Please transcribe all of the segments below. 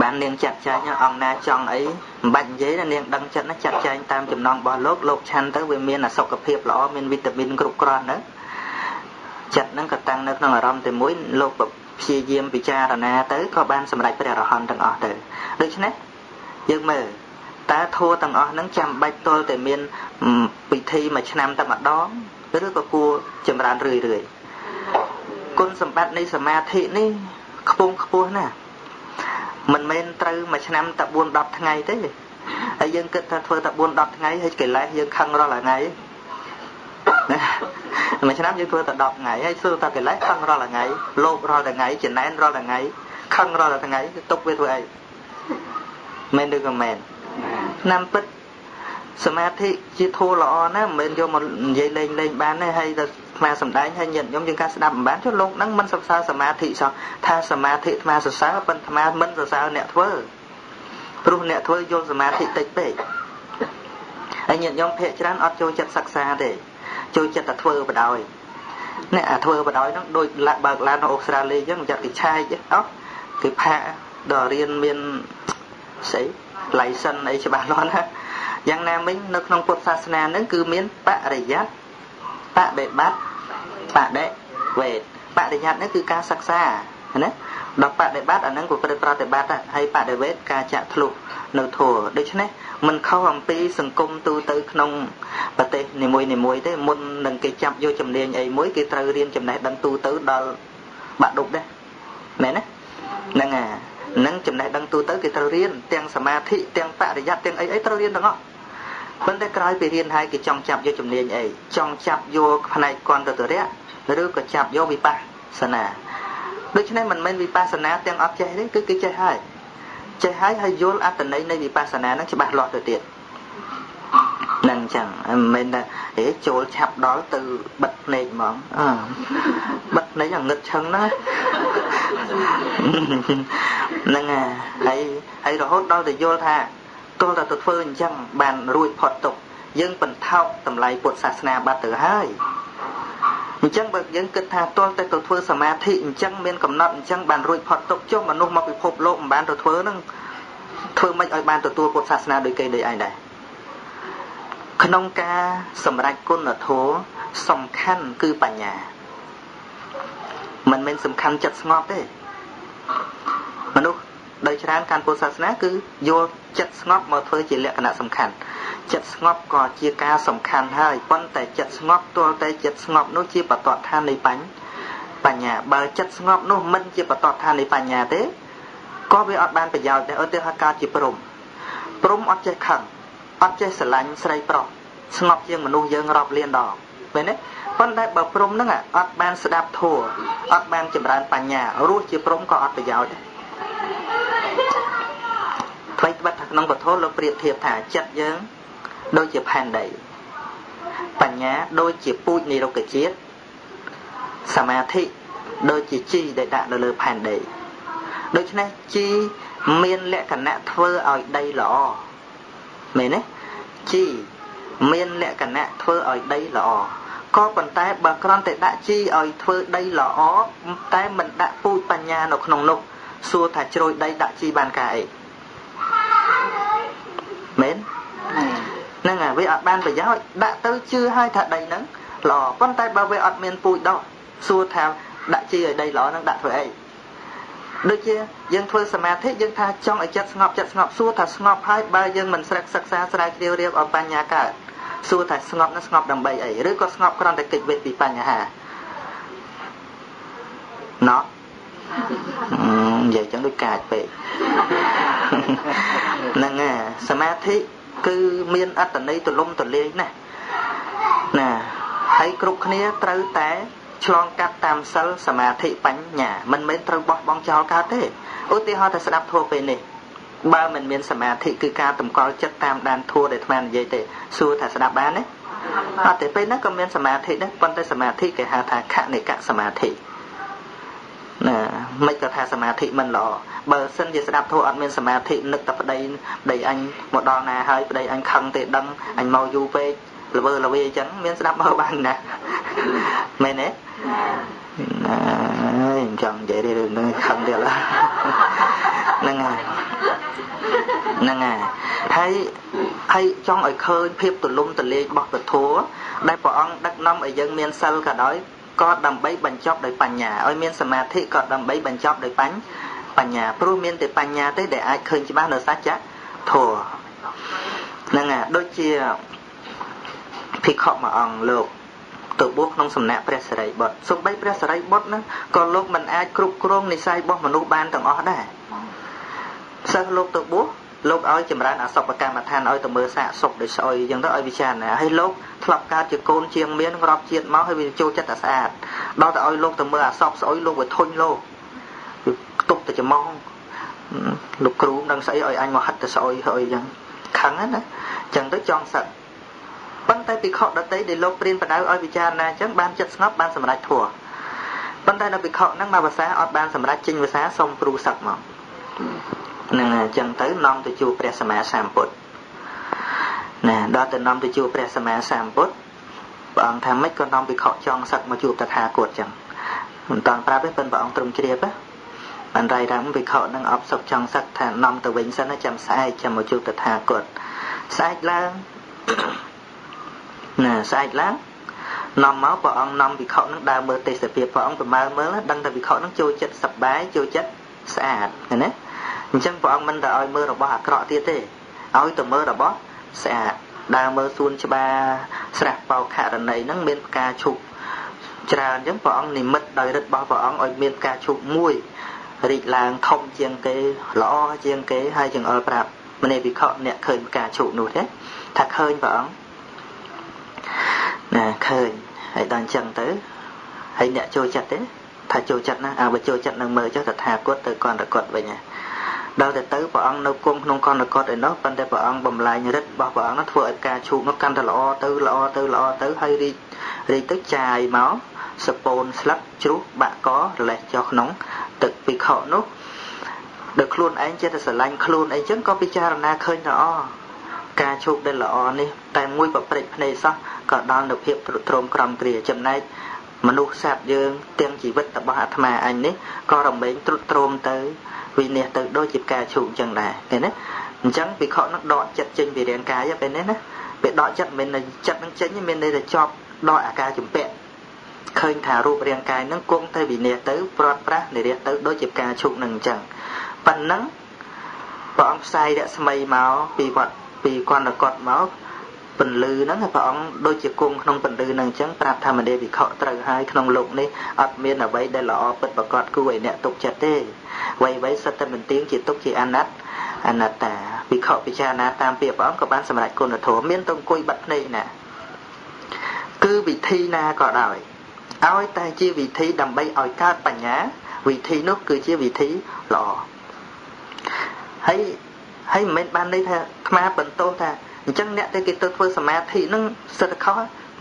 បាននាងចាត់ចែងអង្គណាចង់អីមិនបាច់និយាយណានាងដឹងចិត្តណាចាត់ចែងតាមចំណងរបស់លោកលោកឆាន់ទៅវាមានសុខភាពល្អមានវីតាមីនគ្រប់គ្រាន់ណាចិត្តហ្នឹងក៏តាំងនៅក្នុងអារម្មណ៍តែមួយលោកព្យាយាមពិចារណាទៅក៏បានសម្រេចព្រះអរហន្តទាំងអស់ទៅដូច្នេះយើងមើលតើធัวទាំងអស់ហ្នឹងចាំបាច់ទល់តែមានពិធីមួយឆ្នាំតែម្ដងឬក៏គួរចម្រើនរឿយរឿយគុណសម្បត្តិនៃសមាធិនេះខ្ពង់ខ្ពស់ណាស់ មិនមែនត្រូវមួយឆ្នាំតែ4 10ថ្ងៃទេហើយយើងគិតថាធ្វើតែ4 10ថ្ងៃហើយកិលេសយើងខឹងរាល់ថ្ងៃមួយឆ្នាំយើងធ្វើតែ10ថ្ងៃហើយធ្វើតែកិលេសខឹងរាល់ថ្ងៃលោភរាល់ថ្ងៃចំណែនរាល់ថ្ងៃខឹងរាល់ថ្ងៃទុកវាធ្វើអីមែនឬក៏មែនឆ្នាំពិតសមាធិជាធូរល្អណាស់មិនមែនយកមកនិយាយលេងលេងបានទេហើយតែ អាត្មាសំដែងហើយញាតិញោមយើងការស្ដាប់មិនបានចុះលោកហ្នឹងមិនសរសើរសមាធិសោះថាសមាធិអាត្មាសរសើរប៉ុន្តែអាត្មាមិនសរសើរអ្នកធ្វើព្រោះអ្នកធ្វើយល់សមាធិតិចពេកហើយញាតិញោមភាកច្រើនអត់ចូលចិត្តសិក្សាទេចូលចិត្តតែធ្វើបដ ாய் អ្នកអាធ្វើបដ ாய் ហ្នឹងដូចបើកឡាននៅអូស្ត្រាលីអញ្ចឹងចាត់គេឆាយអោះគេផាកដល់រៀនមានស្អី license អីច្បាស់លាស់ណាយ៉ាងណាមិញនៅក្នុងពុទ្ធសាសនានឹងគឺមានបរិយ័ត បដិបត្តិបដិវេទបរិយ័តនេះគឺការសិក្សាណាដល់បដិបត្តិអានឹងក៏ប្រប្រតិបត្តិហើយបដិវេទការចាក់ធ្លុះនៅធัวដូច្នេះមិនខុសអំពីសង្គមទូទៅក្នុងប្រទេសនីមួយនីមួយទេមុននឹងគេចាប់យកជំនាញអីមួយគេត្រូវរៀនចំណេះដឹងទូទៅដល់បាក់ដប់ដែរមែនទេហ្នឹងអានឹងចំណេះដឹងទូទៅគេត្រូវរៀនទាំងសមាធិទាំងបរិយ័តទាំងអីអីត្រូវរៀនទាំងអស់ ប៉ុន្តែក្រោយពីរៀនហើយគេចង់ចាប់យកជំនាញអីចង់ចាប់យកផ្នែកគន្ធទរៈឬក៏ចាប់យកវិបស្សនាដូច្នេះមិនមែនវិបស្សនាទាំងអត់ចេះទេគឺគេចេះហើយចេះហើយហើយយល់អត្តន័យនៃវិបស្សនានឹងច្បាស់លាស់ទៅទៀតនឹងចឹងមិនមែនថាហេចូលឆាប់ដល់ទៅបិទភ្នែកហ្មងអើបិទភ្នែកងឹតឆឹងណាហ្នឹងហើយហើយរហូតដល់ទៅយល់ថា ទាល់តែទៅធ្វើអញ្ចឹងបានរួចផុតទុកយើងបន្ថោកតម្លៃពុទ្ធសាសនាបាត់ទៅហើយអញ្ចឹងបើយើងគិតថាទាល់តែទៅធ្វើសមាធិអញ្ចឹងមានកំណត់អញ្ចឹងបានរួចផុតទុកចុះមនុស្សមកពិភពលោកមិនបានទៅធ្វើនឹងធ្វើមិនឲ្យបានទទួលពុទ្ធសាសនាដោយគេដូចឯងដែរក្នុងការសម្រេចគុណធម៌សំខាន់គឺបញ្ញាមិនមែនសំខាន់ចិត្តស្ងប់ទេមនុស្ស ដោយច្រើនកាន់ពុទ្ធសាសនាគឺយកចិត្តស្ងប់មកធ្វើជាលក្ខណៈសំខាន់ចិត្តស្ងប់ក៏ជាការសំខាន់ហើយប៉ុន្តែចិត្តស្ងប់ទល់តែចិត្តស្ងប់នោះជាបតតឋាននៃបញ្ញបញ្ញាបើចិត្តស្ងប់នោះមិនជាបតតឋាននៃបញ្ញាទេក៏វាអត់បានប្រយោជន៍ដែរឧទាហរណ៍កើតជាព្រំព្រំអត់ចេះខឹងអត់ចេះស្រឡាញ់ស្រីប្រុសស្ងប់ជាងមនុស្សយើងរាប់លានដងមែនទេប៉ុន្តែបើព្រំហ្នឹងអត់បានស្ដាប់ធัวអត់បានចម្រើនបញ្ញារស់ជាព្រំក៏អត់ប្រយោជន៍ដែរថ្មីត្បិតថាក្នុងពធលោកប្រៀបធៀបថាចិត្តយើងដូចជាផែនដីបញ្ញាដូចជាពូជនៃរុក្ខជាតិសមាធិដូចជាជីដែលដាក់នៅលើផែនដីដូច្នេះជីមានលក្ខណៈធ្វើឲ្យដីល្អមែនទេជីមានលក្ខណៈធ្វើឲ្យដីល្អក៏ប៉ុន្តែបើគ្រាន់តែដាក់ជីឲ្យធ្វើដីល្អតែមិនដាក់ពូជបញ្ញានៅក្នុងនោះសួរថាជ្រោយដីដាក់ជីបានការអី មែនហ្នឹងហើយវាអត់បានប្រយោជន៍ដាក់ទៅជឿឲ្យថាដីហ្នឹងល្អប៉ុន្តែបើវាអត់មានពូជដោះសួរថាដាក់ជីឲ្យដីល្អហ្នឹងដាក់ធ្វើអីដូចជាយើងធ្វើសមាធិយើងថាចង់ឲ្យចិត្តស្ងប់ចិត្តស្ងប់សួរថាស្ងប់ហើយបើយើងមិនស្រឹកសិក្សាស្រាវជ្រាវរៀបឲ្យបញ្ញាកើតសួរថាស្ងប់នោះស្ងប់ដើម្បីអីឬក៏ស្ងប់គ្រាន់តែកិច្ចវិទ្យាពីបញ្ហាណោះ និយាយចឹងដូចកាចពេកហ្នឹងហើយសមាធិគឺមានអត្តន័យទលំទលាយណាស់ណាហើយគ្រប់គ្នាត្រូវតែឆ្លងកាត់តាមសិលសមាធិបញ្ញាមិនមែនត្រូវបោះបង់ចោលកើតទេឧទាហរណ៍តែស្ដាប់ធម៌ពេលនេះបើមិនមានសមាធិគឺការតម្កល់ចិត្តតាមដានធัวដែលអាត្មានិយាយទេសួរថាស្ដាប់បានទេអត់ទេពេលហ្នឹងក៏មានសមាធិដែរប៉ុន្តែសមាធិគេហៅថាខនិកសមាធិណា មិនក៏ថាសមាធិមិនល្អបើសិនជាស្ដាប់ធម៌អត់មានសមាធិនឹកតែប្តីប្តីអញមកដល់ណាហើយប្តីអញខឹងទេដឹងអញមកយូរពេកល្វើល្វាអញ្ចឹងមានស្ដាប់មកបានណាមែនទេណាអើយចង់និយាយរឿងនេះខឹងទៀតឡើយហ្នឹងហើយហ្នឹងហើយហើយហើយចង់ឲ្យឃើញភាពទលំទលាយរបស់ពធដែលព្រះអង្គដឹកនាំឲ្យយើងមានសិលក៏ដោយ ក៏ដើម្បីបញ្ចប់ដោយបញ្ញាឲ្យមានសមាធិក៏ដើម្បីបញ្ចប់ដោយបញ្ញបញ្ញាព្រោះមានតែបញ្ញាទេដែលអាចឃើញច្បាស់នៅសច្ចធម៌ហ្នឹងហើយដូចជាភិក្ខុមួយអង្គលោកទៅបួសក្នុងសំណាក់ព្រះសិរីបុត្រសូម្បីព្រះសិរីបុត្រហ្នឹងក៏លោកមិនអាចគ្រប់គ្រងនិស័យរបស់មនុស្សបានទាំងអស់ដែរសិស្សលោកទៅបួស លោកឲ្យចម្រើនអសុបកម្មដ្ឋានឲ្យទៅមើលសាកសុបដោយស្អុយអញ្ចឹងទៅឲ្យវិចារណាហើយលោកធ្លាប់កើតជាកូនជាងមានរាប់ជាតិមកហើយវាចូលចិត្តតែស្អាតដល់ទៅឲ្យលោកទៅមើលអសុបស្អុយលោកវាធុញលោកខ្ទប់តែច្មងលោកគ្រូមិនដឹងស្អីឲ្យអញមកហិតទៅស្អុយហើយអញ្ចឹងខឹងណាអញ្ចឹងទៅចង់សឹកប៉ុន្តែភិក្ខុដតីដែលលោកព្រានបដៅឲ្យពិចារណាអញ្ចឹងបានចិត្តស្ងប់បានសម្រេចធัวប៉ុន្តែនៅភិក្ខុហ្នឹងមកភាសាអត់បានសម្រេចចេញភាសាសុំគ្រូសឹកមក នឹងអញ្ចឹងទៅនាំទៅជួបព្រះសម្មាសម្ពុទ្ធណាដល់ទៅនាំទៅជួបព្រះសម្មាសម្ពុទ្ធព្រះអង្គថាម៉េចក៏នាំភិក្ខុចង់សឹកមកជួបតថាគតអញ្ចឹងមិនតាន់ប្រាប់ទេប៉ុន្តែព្រះអង្គទ្រង់ជ្រាបណាបានរាយរំភិក្ខុនឹងអបសុកចង់សឹកថានាំទៅវិញសិនចាំស្អែកចាំមកជួបតថាគតស្អែកឡើងណាស្អែកឡើងនាំមកព្រះអង្គនាំវិខនឹងដើរមើលទេសភាពព្រះអង្គប្រមើលមើលដឹងថាវិខនឹងចូលចិត្តសប្បាយចូលចិត្តស្អាតឃើញទេ អញ្ចឹងព្រះអង្គមិនតែឲ្យមើលរបស់អាក្រក់ទៀតទេឲ្យទៅមើលរបស់ស្អាតដើរមើលសួនច្បារស្រះបោខរណីហ្នឹងមានផ្កាឈូកច្រើនអញ្ចឹងព្រះអង្គនិមិត្តដោយរិទ្ធរបស់ព្រះអង្គឲ្យមានផ្កាឈូកមួយរីកឡើងធំជាងគេល្អជាងគេហើយចង្អុលប្រាប់មនីវិខអ្នកឃើញផ្កាឈូកនោះទេថាឃើញព្រះអង្គណាឃើញហើយដល់អញ្ចឹងទៅហើយអ្នកចូលចិត្តទេថាចូលចិត្តណាអាបើចូលចិត្តនឹងមើលចុះតថាគតទៅកន្តកតវិញ ដល់ទៅទៅព្រះអង្គនៅគុំក្នុងកន្តកតឯនោះប៉ុន្តែព្រះអង្គបំលែងរិទ្ធរបស់ព្រះអង្គនោះធ្វើឲ្យការឈូកនោះកាន់តែល្អទៅល្អទៅល្អទៅហើយរីករីកទៅចាយមកសពូនស្លឹកជ្រុះបាក់ករលេះចុះក្នុង ទឹកពិខុនោះដល់ខ្លួនឯងចេះតែស្រឡាញ់ខ្លួនអីចឹងក៏ពិចារណាឃើញថាអូការជោគដែលល្អនេះតែមួយប្រព្រឹត្តភ្នែកសោះក៏ដល់នៅភាពទ្រមក្រំគ្រាចំណែកមនុស្សសត្វយើងទាំងជីវិតរបស់អាត្មាអញនេះក៏រមែងទ្រុឌទ្រោមទៅ វិនិច្ឆ័យទៅដូចជាការឈូកអញ្ចឹងដែរឃើញទេអញ្ចឹងវិខនឹងដកចិត្តចេញពីរាងកាយពេលនេះណាពេលដកចិត្តមិនមែនចិត្តនឹងចេញមានន័យថាជាប់ដកអាការជំពាក់ឃើញថារូបរាងកាយនឹងគង់ទៅវិនិច្ឆ័យទៅព្រាត់ប្រាសនិរិះទៅដូចជាការឈូកនឹងអញ្ចឹងប៉ុណ្ណឹងព្រះអង្គផ្សាយរស្មីមកពីវត្តពីកណ្ដកត់មក ពន្លឺហ្នឹងព្រះអង្គដូចជាគង់ក្នុងពន្លឺហ្នឹងអញ្ចឹងប្រាប់ថាមនីវិខត្រូវហើយក្នុងលោកនេះអត់មានអ្វីដែលល្អពិតប្រកបគួរឲ្យអ្នកទុកចិត្តទេអ្វីអ្វីសិតតែមិនទៀងជាទុកជាអនត្តអនត្តាវិខពិចារណាតាមពាក្យព្រះអង្គក៏បានសម្រេចគុណធម៌មានទៅអង្គុយបាត់ភ្នែកណាគឺវិធីណាក៏ដោយឲ្យតែជាវិធីដើម្បីឲ្យកើតបញ្ញា វិធីនោះគឺជាវិធីល្អហើយហើយមិនមែនបានន័យថាអាត្មាបន្ទោសថា អញ្ចឹងអ្នកដែលគេទៅធ្វើសមាធិហ្នឹងសិទ្ធិខុស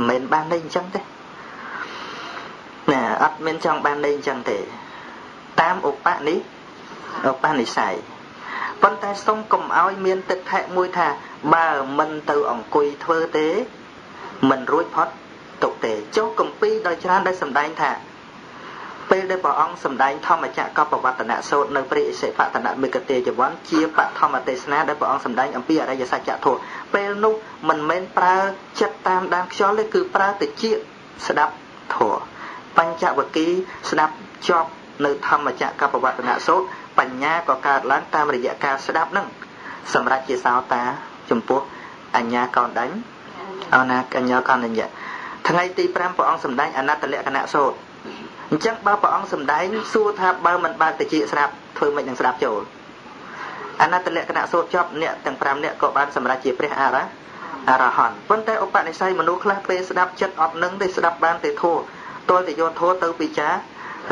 មិនមែនបានន័យអញ្ចឹងទេណាអត់មានចង់បានន័យអញ្ចឹងទេតាមឧបនិឧបនិស្ស័យប៉ុន្តែសូមកុំឲ្យមានទឹកថែមួយថា បើមិនទៅអង្គុយធ្វើទេមិនរួចផុតទុកទេចុះកម្ពីដោយច្រើនដែលសម្ដែងថា ពេលដែលព្រះអង្គសម្ដែងធម្មចក្រកបវត្តនៈសូត្រនៅព្រះឥសិបតនមិកទេយវ័នជាបឋមទេសនាដែលព្រះអង្គសម្ដែងអំពីអរិយសច្ចធម៌ពេលនោះមិនមែនប្រើចិត្តតាមដានខ្យល់ទេគឺប្រើតិចស្ដាប់ធម៌បញ្ចវគិស្ដាប់ជាប់នៅធម្មចក្រកបវត្តនៈសូត្របញ្ញាក៏កើតឡើងតាមរយៈការស្ដាប់នឹងសម្រាប់ជាសោតាចំពោះអញ្ញាកោដេញអនាកញ្ញាកោដញ្ញថ្ងៃទី5ព្រះអង្គសម្ដែងអនត្តលក្ខណៈសូត្រ អញ្ចឹងបើព្រះអង្គសំដែងសួរថាបើមិនបើកតិចស្រាប់ធ្វើមិននឹងស្ដាប់ចូលអនត្តលក្ខណៈសូត្រចប់អ្នកទាំង5អ្នកក៏បានសម្រេចជាព្រះអរអរហន្តប៉ុន្តែឧបនិស្ស័យមនុស្សខ្លះពេលស្ដាប់ចិត្តអត់នឹងទេស្ដាប់បានតែធោះតលតែយកធោះទៅពិចា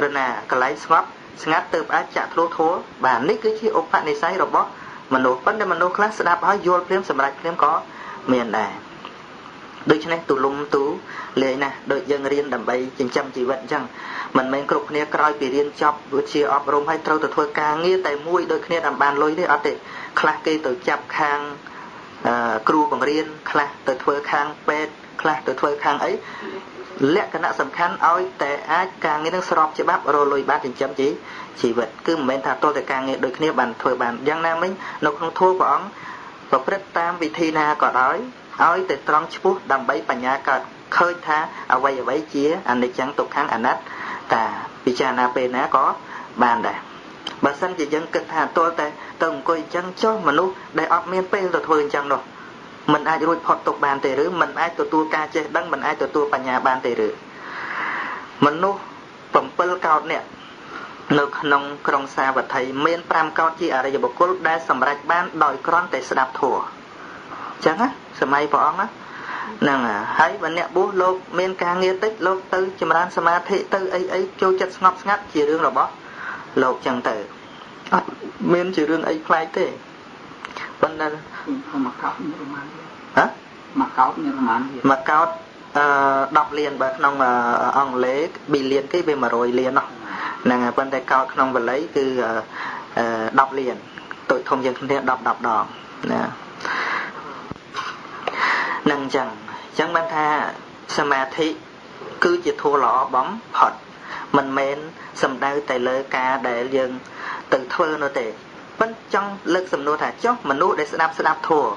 រណាកន្លែងស្ងប់ស្ងាត់ទៅអាចចាក់ធ្លោះធោះបាទនេះគឺជាឧបនិស្ស័យរបស់មនុស្សប៉ុន្តែមនុស្សខ្លះស្ដាប់ហើយយល់ព្រមសម្រេចព្រមក៏មានដែរ ដូច្នេះទូលំទូលាយណាស់ដូចយើងរៀនដើម្បីចិញ្ចឹមជីវិតអញ្ចឹងមិនមែនគ្រប់គ្នាក្រោយពីរៀនចប់វិទ្យាអប់រំហើយត្រូវទៅធ្វើការងារតែមួយដូចគ្នាតាមបានលុយទេអត់ទេខ្លះគេទៅចាប់ខាងគ្រូបង្រៀនខ្លះទៅធ្វើខាងពេទ្យខ្លះទៅធ្វើខាងអីលក្ខណៈសំខាន់ឲ្យតែអាចការងារនឹងស្របច្បាប់រលុយបានចិញ្ចឹមជីជីវិតគឺមិនមែនថាទល់តែការងារដូចគ្នាបានធ្វើបានយ៉ាងណាមិញនៅក្នុងធម៌ព្រះអង្គប្រព្រឹត្តតាមវិធីណាក៏ដោយ ឲ្យតែត្រង់ឈ្មោះដើម្បីបញ្ញាកើតឃើញថាអ្វីអ្វីជាអនិច្ចំទុក្ខំអនត្តាពិចារណាពេលណាក៏បានដែរបើសិនជាយើងគិតថាទល់តែទៅអង្គុយអញ្ចឹងចុះមនុស្សដែលអត់មានពេលទៅធ្វើអញ្ចឹងនោះมันអាចរួចផុតទុកបានទេឬมันអាចទទួលការចេះដឹងมันអាចទទួលបញ្ញាបានទេឬមនុស្ស7កោតនេះនៅក្នុងក្រុងសាវត្ថីមាន5កោតជាអរិយបុគ្គលដែលសម្រេចបានដោយគ្រាន់តែស្ដាប់ធម៌អញ្ ចឹងណាសម័យព្រះអង្គណាហ្នឹងហើយបើអ្នកបួសលោកមានការងារតិចលោកទៅចម្រើនសមាធិទៅអីអីចូលចិត្តស្ងប់ស្ងាត់ជារឿងរបស់លោកចឹងទៅអត់មានជារឿងអីប្លែកទេប៉ុន្តែមកកោតមានប្រមាណហ៎មកកោតមានប្រមាណមកកោតអឺ10លានបើក្នុងអង់គ្លេសប៊ីលានគេវា100លាននោះហ្នឹងហើយប៉ុន្តែកោតក្នុងបល័យគឺ10លានតូចធំជាងគ្នា10 10ដងណា នឹងអញ្ចឹងអញ្ចឹងបានថាសមាធិគឺជាធម៌ល្អបំផុតមិនមែនសំដៅតែលើការដែលយើងទៅធ្វើនោះទេប៉ិនចង់លើកសំណួរថាចុះមនុស្សដែលស្ដាប់ស្ដាប់ធម៌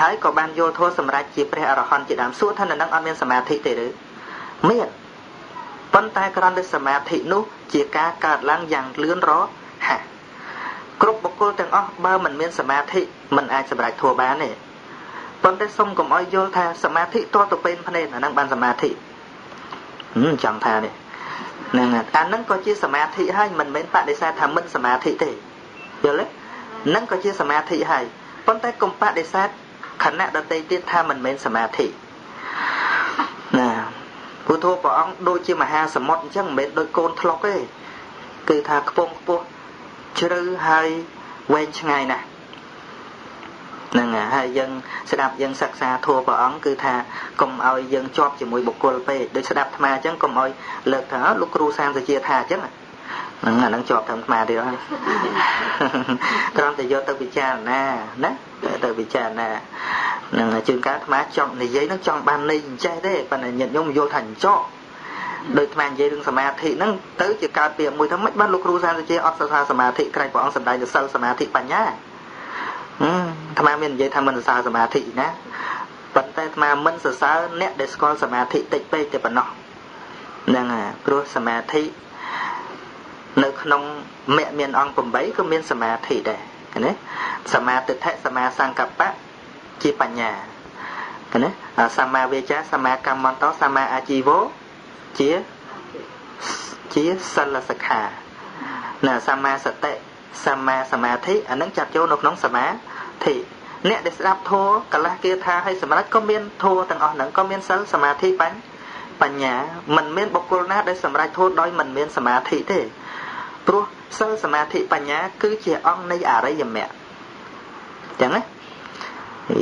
ហើយក៏បានយល់ធម៌សម្រាប់ជាព្រះអរហន្តជាដើមសួរថានៅនឹងអត់មានសមាធិទេឬមានប៉ុន្តែក្រំតែសមាធិនោះ ជាការកើតឡើងយ៉ាងលឿនរហ័សគ្រប់បុគ្គលទាំងអស់បើមិនមានសមាធិមិនអាចសម្រេចធម៌បានទេ ប៉ុន្តែសុំកុំឲ្យយល់ថាសមាធិតទៅពេលភ្នែកអានឹងបានសមាធិចង់ថានេះហ្នឹងអាហ្នឹងក៏ជាសមាធិហើយមិនមែនបដិសេធថាមិនសមាធិទេយល់ទេហ្នឹងក៏ជាសមាធិហើយប៉ុន្តែកុំបដិសេធខណៈដតីទៀតថាមិនមែនសមាធិណាពុទ្ធព្រះអង្គដូចជាមហាសមុទ្រអញ្ចឹងមិនមែនដូចកូនធ្លុកទេគឺថាខ្ពង់ខ្ពស់ជ្រៅហើយវែងឆ្ងាយណាស់ ហ្នឹងហើយយើងស្ដាប់យើងសិក្សាធម៌ព្រះអង្គគឺថាកុំឲ្យយើងជាប់ជាមួយបុគ្គលពេកដូចស្ដាប់អាត្មាអញ្ចឹងកុំឲ្យលើកថាលោកគ្រូសាមសជាថាអញ្ចឹងហ្នឹងអាហ្នឹងជាប់តាមអាត្មាទៀតហើយត្រង់តែយកទៅពិចារណាណាទៅពិចារណានឹងជើងការអាត្មាចង់និយាយហ្នឹងចង់បានន័យអញ្ចេះទេប៉ុន្តែញាតិញោមយល់ថាអញ្ចក់ដោយអាត្មានិយាយរឿងសមាធិហ្នឹងទៅជាកើតពាក្យមួយថាមិនបានលោកគ្រូសាមសជាអត់សិក្សាសមាធិក្រែងព្រះអង្គសម្ដែងទៅសិលសមាធិបញ្ញា អាត្មាមាននិយាយថាមិនសរសើរសមាធិណាប៉ុន្តែអាត្មាមិនសរសើរអ្នកដែលស្គាល់សមាធិតិចពេកតែប៉ុណ្ណោះហ្នឹងហើយព្រោះសមាធិនៅក្នុងមគ្គមានអង្គ8ក៏មានសមាធិដែរណាសមាទិដ្ឋិសមាសង្កបៈជាបញ្ញាណាសម្មាវាចាសម្មាកម្មន្តោសម្មាអាជីវោជាជាសិលសិក្ខាណាសម្មាសតិ សម្មាសមាធិអានឹងចាត់ចូលនៅក្នុងសមាធិអ្នកដែលស្ដាប់ធម៌កលះគាថាឲ្យសម្រេចក៏មានធម៌ទាំងអស់ហ្នឹងក៏មានសិលសមាធិបញ្ញបញ្ញាមិនមានបុគ្គលណាដែលសម្រេចធម៌ដោយមិនមានសមាធិទេព្រោះសិលសមាធិបញ្ញា គឺជាអង្គនៃអរិយមគ្គអញ្ចឹងណាអី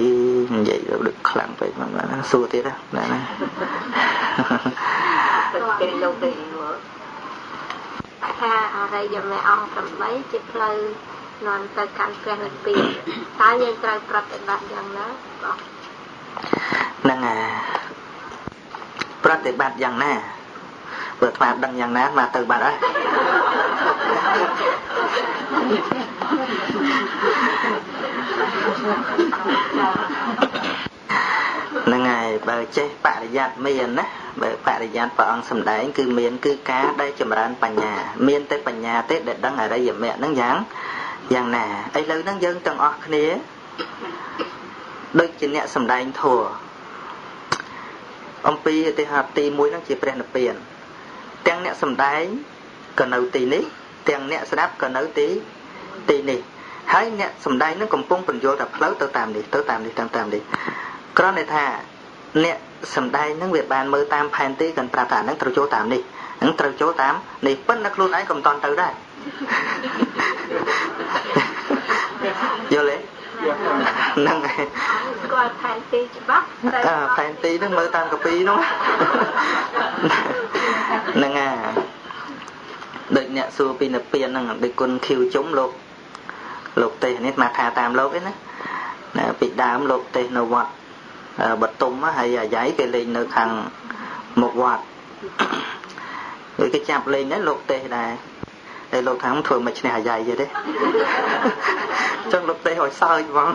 និយាយដូចខ្លាំងពេកមកណាសួរទៀតណាណាទៅលោកទៅ ថាអរិយមេអង្គ8ជាផ្លូវនាំទៅកាន់ព្រះនិព្វានតើយើងត្រូវប្រតិបត្តិយ៉ាងណាបងហ្នឹងអាប្រតិបត្តិយ៉ាងណាបើថ្មដឹងយ៉ាងណាមកទៅបាត់ហើយហ្នឹងហើយបើចេះបរិយ័តមានណា បើបរិយ័តព្រះអង្គសម្ដែងគឺមានគឺការដែលចម្រើនបញ្ញា មានតែបញ្ញាទេដែលដឹងអរិយមគ្គហ្នឹងយ៉ាងយ៉ាងណាឥឡូវហ្នឹងយើងទាំងអស់គ្នាដូចជាអ្នកសម្ដែងធัวអំពីឧទាហរណ៍ទី1ហ្នឹងជាព្រះនិព្វានទាំងអ្នកសម្ដែងក៏នៅទីនេះទាំងអ្នកស្ដាប់ក៏នៅទីទីនេះហើយអ្នកសម្ដែងនឹងកំពុងបញ្យល់ថាផ្លូវទៅតាមនេះទៅតាមនេះតាមតាមនេះគ្រាន់តែថា អ្នកសំដែងហ្នឹងវាបានមើលតាមផែនទីគាត់ប្រាប់ថាហ្នឹងត្រូវចូលតាមនេះហ្នឹងត្រូវចូលតាមនេះប៉ុន្តែខ្លួនឯងក៏មិនតន់ទៅដែរយល់ទេហ្នឹងហើយស្គាល់ផែនទីច្បាស់តែផែនទីហ្នឹងមើលតាមកពីនោះហ្នឹងហើយដូចអ្នកសួរពីនិព្វានហ្នឹងដូចគុណខៀវជុំលោកលោកទេសនេះមកថាតាមលោកឯណាពីដើមលោកទេសនៅវត្ត បតុមហើយអាយ៉ៃគេលេងនៅខាងមុខវត្តដូចគេចាប់លេងដែរលោកទេសដែរតែលោកថាធ្វើមិនឈ្នះអាយ៉ៃទេចឹងលោកទេឲ្យសើចហ្មង